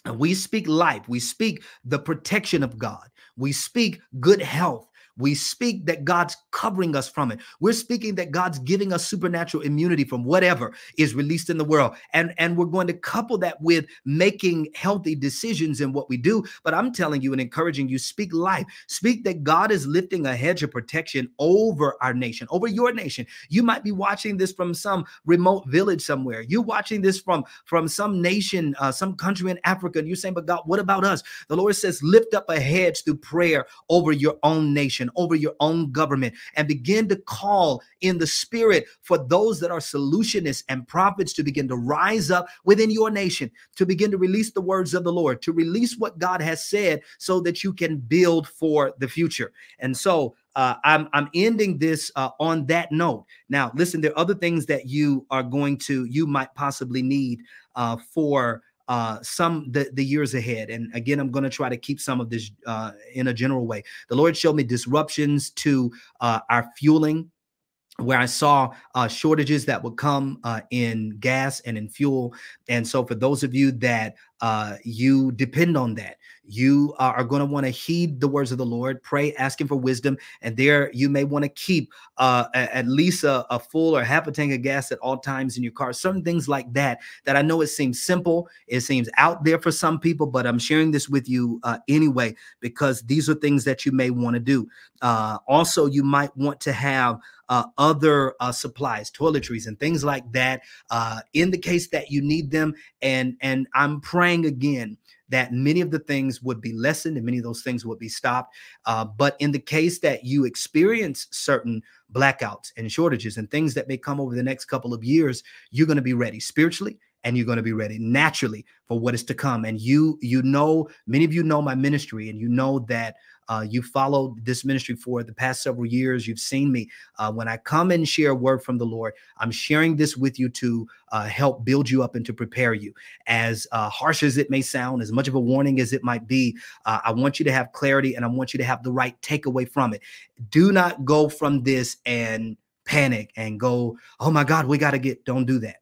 And we speak life, we speak the protection of God, we speak good health, we speak that God's covering us from it. We're speaking that God's giving us supernatural immunity from whatever is released in the world. And, and we're going to couple that with making healthy decisions in what we do. But I'm telling you and encouraging you, speak life. Speak that God is lifting a hedge of protection over our nation, over your nation. You might be watching this from some remote village somewhere. You're watching this from, from some nation, uh, some country in Africa. And you're saying, but God, what about us? The Lord says, lift up a hedge through prayer over your own nation over your own government and begin to call in the spirit for those that are solutionists and prophets to begin to rise up within your nation, to begin to release the words of the Lord, to release what God has said so that you can build for the future. And so, uh, I'm I'm ending this uh, on that note. Now, listen, there are other things that you are going to you might possibly need uh, for uh, some the, the years ahead. And again, I'm going to try to keep some of this uh, in a general way. The Lord showed me disruptions to uh, our fueling where I saw uh, shortages that would come uh, in gas and in fuel. And so, for those of you that uh, you depend on that, you are going to want to heed the words of the Lord, pray, asking for wisdom. And there you may want to keep uh, at least a, a, full or half a tank of gas at all times in your car. Certain things like that, that I know it seems simple, it seems out there for some people, but I'm sharing this with you uh, anyway, because these are things that you may want to do. Uh, also, you might want to have uh, other uh, supplies, toiletries, and things like that, uh, in the case that you need them. And and I'm praying again that many of the things would be lessened and many of those things would be stopped. Uh, but in the case that you experience certain blackouts and shortages and things that may come over the next couple of years, you're going to be ready spiritually and you're going to be ready naturally for what is to come and you you know many of you know my ministry and you know that uh, you followed this ministry for the past several years. You've seen me. Uh, when I come and share a word from the Lord, I'm sharing this with you to uh, help build you up and to prepare you. As uh, harsh as it may sound, as much of a warning as it might be, uh, I want you to have clarity and I want you to have the right takeaway from it. Do not go from this and panic and go, oh my God, we got to get, don't do that.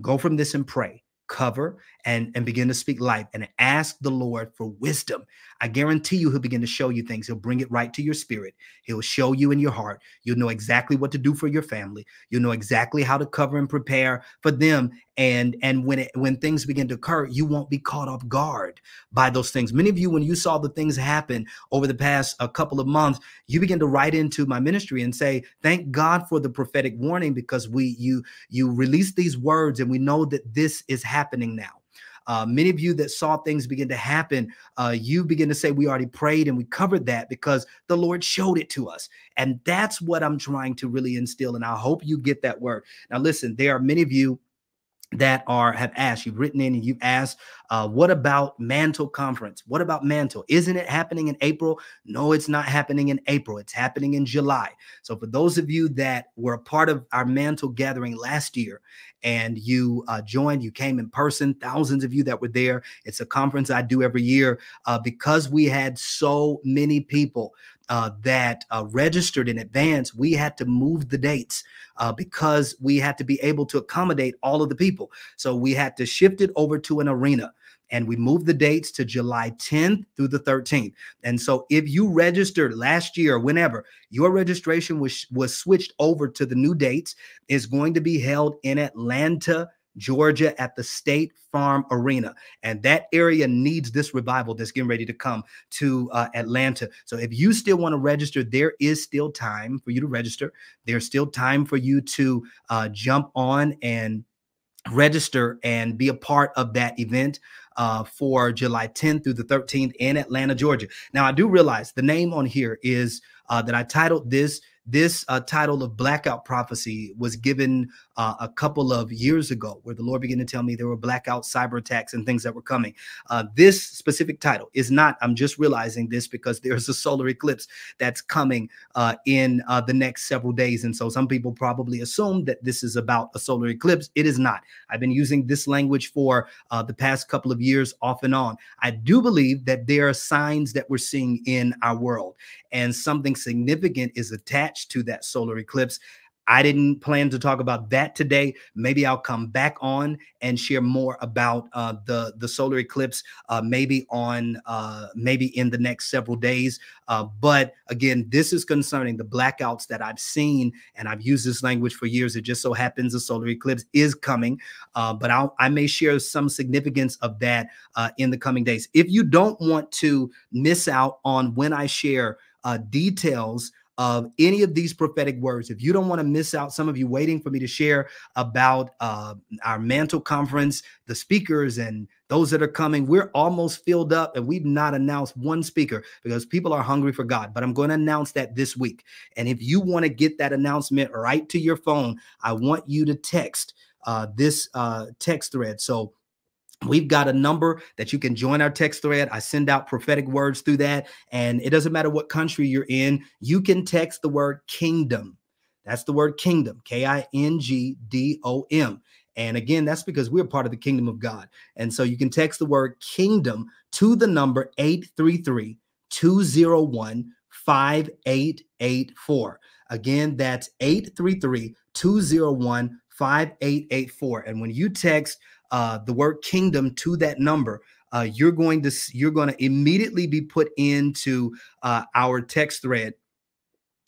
Go from this and pray. Cover and and begin to speak life and ask the lord for wisdom. I guarantee you he'll begin to show you things. He'll bring it right to your spirit. He'll show you in your heart. You'll know exactly what to do for your family. You'll know exactly how to cover and prepare for them. And and when it when things begin to occur you won't be caught off guard by those things. Many of you when you saw the things happen over the past a couple of months you begin to write into my ministry and say thank god for the prophetic warning because we you you release these words and we know that this is happening now uh, many of you that saw things begin to happen, uh, you begin to say, We already prayed and we covered that because the Lord showed it to us. And that's what I'm trying to really instill. And I hope you get that word. Now, listen, there are many of you that are have asked. You've written in and you've asked uh, what about mantle conference? What about mantle? Isn't it happening in april? No it's not happening in april. It's happening in july. So for those of you that were a part of our mantle gathering last year and you uh, joined you came in person thousands of you that were there. It's a conference i do every year uh, because we had so many people uh, that uh, registered in advance, we had to move the dates uh, because we had to be able to accommodate all of the people. So we had to shift it over to an arena and we moved the dates to July 10th through the 13th. And so if you registered last year, whenever your registration was, was switched over to the new dates, is going to be held in Atlanta, Georgia at the State Farm Arena. And that area needs this revival that's getting ready to come to uh, Atlanta. So if you still want to register, there is still time for you to register. There's still time for you to uh, jump on and register and be a part of that event uh, for July 10th through the 13th in Atlanta, Georgia. Now, I do realize the name on here is uh, that I titled this this uh, title of blackout prophecy was given uh, a couple of years ago, where the Lord began to tell me there were blackout cyber attacks and things that were coming. Uh, this specific title is not, I'm just realizing this because there's a solar eclipse that's coming uh, in uh, the next several days. And so some people probably assume that this is about a solar eclipse. It is not. I've been using this language for uh, the past couple of years off and on. I do believe that there are signs that we're seeing in our world, and something significant is attached to that solar eclipse. I didn't plan to talk about that today. Maybe I'll come back on and share more about uh, the the solar eclipse, uh, maybe on uh, maybe in the next several days. Uh, but again, this is concerning the blackouts that I've seen, and I've used this language for years. It just so happens the solar eclipse is coming, uh, but I'll, I may share some significance of that uh, in the coming days. If you don't want to miss out on when I share details of any of these prophetic words. If you don't want to miss out, some of you waiting for me to share about uh, our mantle conference, the speakers, and those that are coming, we're almost filled up and we've not announced one speaker because people are hungry for God. But I'm going to announce that this week. And if you want to get that announcement right to your phone, I want you to text uh, this uh, text thread. So We've got a number that you can join our text thread. I send out prophetic words through that. And it doesn't matter what country you're in, you can text the word kingdom. That's the word kingdom, K I N G D O M. And again, that's because we're part of the kingdom of God. And so you can text the word kingdom to the number 833 201 5884. Again, that's 833 201 5884. And when you text uh, the word kingdom to that number, uh, you're going to you're going to immediately be put into uh, our text thread.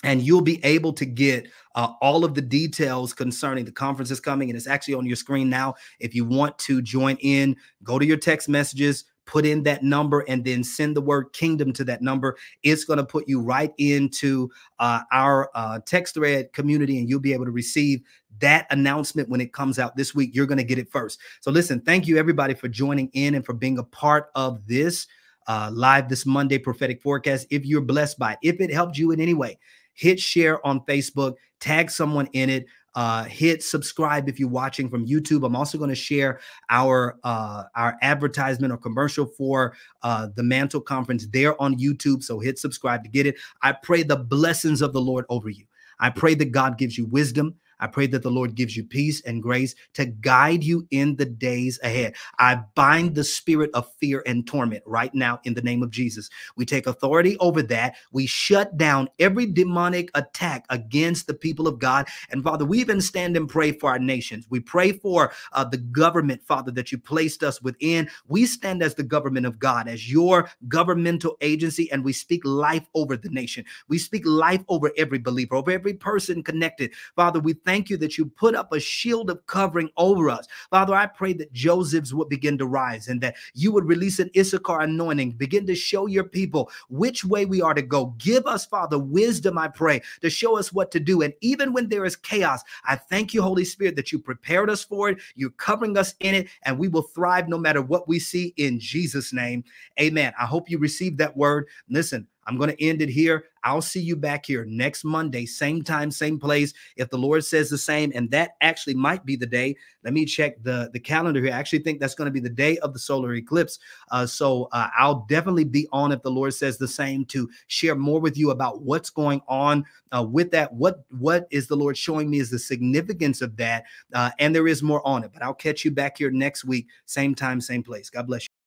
And you'll be able to get uh, all of the details concerning the conference is coming and it's actually on your screen now. If you want to join in go to your text messages put in that number and then send the word kingdom to that number. It's going to put you right into uh, our uh, text thread community and you'll be able to receive that announcement when it comes out this week you're going to get it first so listen thank you everybody for joining in and for being a part of this uh, live this monday prophetic forecast if you're blessed by it if it helped you in any way hit share on Facebook, tag someone in it. Uh, hit subscribe if you're watching from YouTube. I'm also going to share our uh, our advertisement or commercial for uh, the Mantle Conference there on YouTube. So hit subscribe to get it. I pray the blessings of the Lord over you. I pray that God gives you wisdom. I pray that the Lord gives you peace and grace to guide you in the days ahead. I bind the spirit of fear and torment right now in the name of Jesus. We take authority over that. We shut down every demonic attack against the people of God. And Father, we even stand and pray for our nations. We pray for uh, the government, Father, that you placed us within. We stand as the government of God, as your governmental agency, and we speak life over the nation. We speak life over every believer, over every person connected. Father, we thank you that you put up a shield of covering over us. Father, I pray that Joseph's would begin to rise and that you would release an Issachar anointing, begin to show your people which way we are to go. Give us, Father, wisdom, I pray, to show us what to do. And even when there is chaos, I thank you, Holy Spirit, that you prepared us for it. You're covering us in it, and we will thrive no matter what we see in Jesus' name. Amen. I hope you received that word. Listen, I'm going to end it here. I'll see you back here next Monday, same time, same place. If the Lord says the same, and that actually might be the day. Let me check the, the calendar here. I actually think that's going to be the day of the solar eclipse. Uh, so uh, I'll definitely be on if the Lord says the same to share more with you about what's going on uh, with that. What what is the Lord showing me is the significance of that, uh, and there is more on it. But I'll catch you back here next week, same time, same place. God bless you.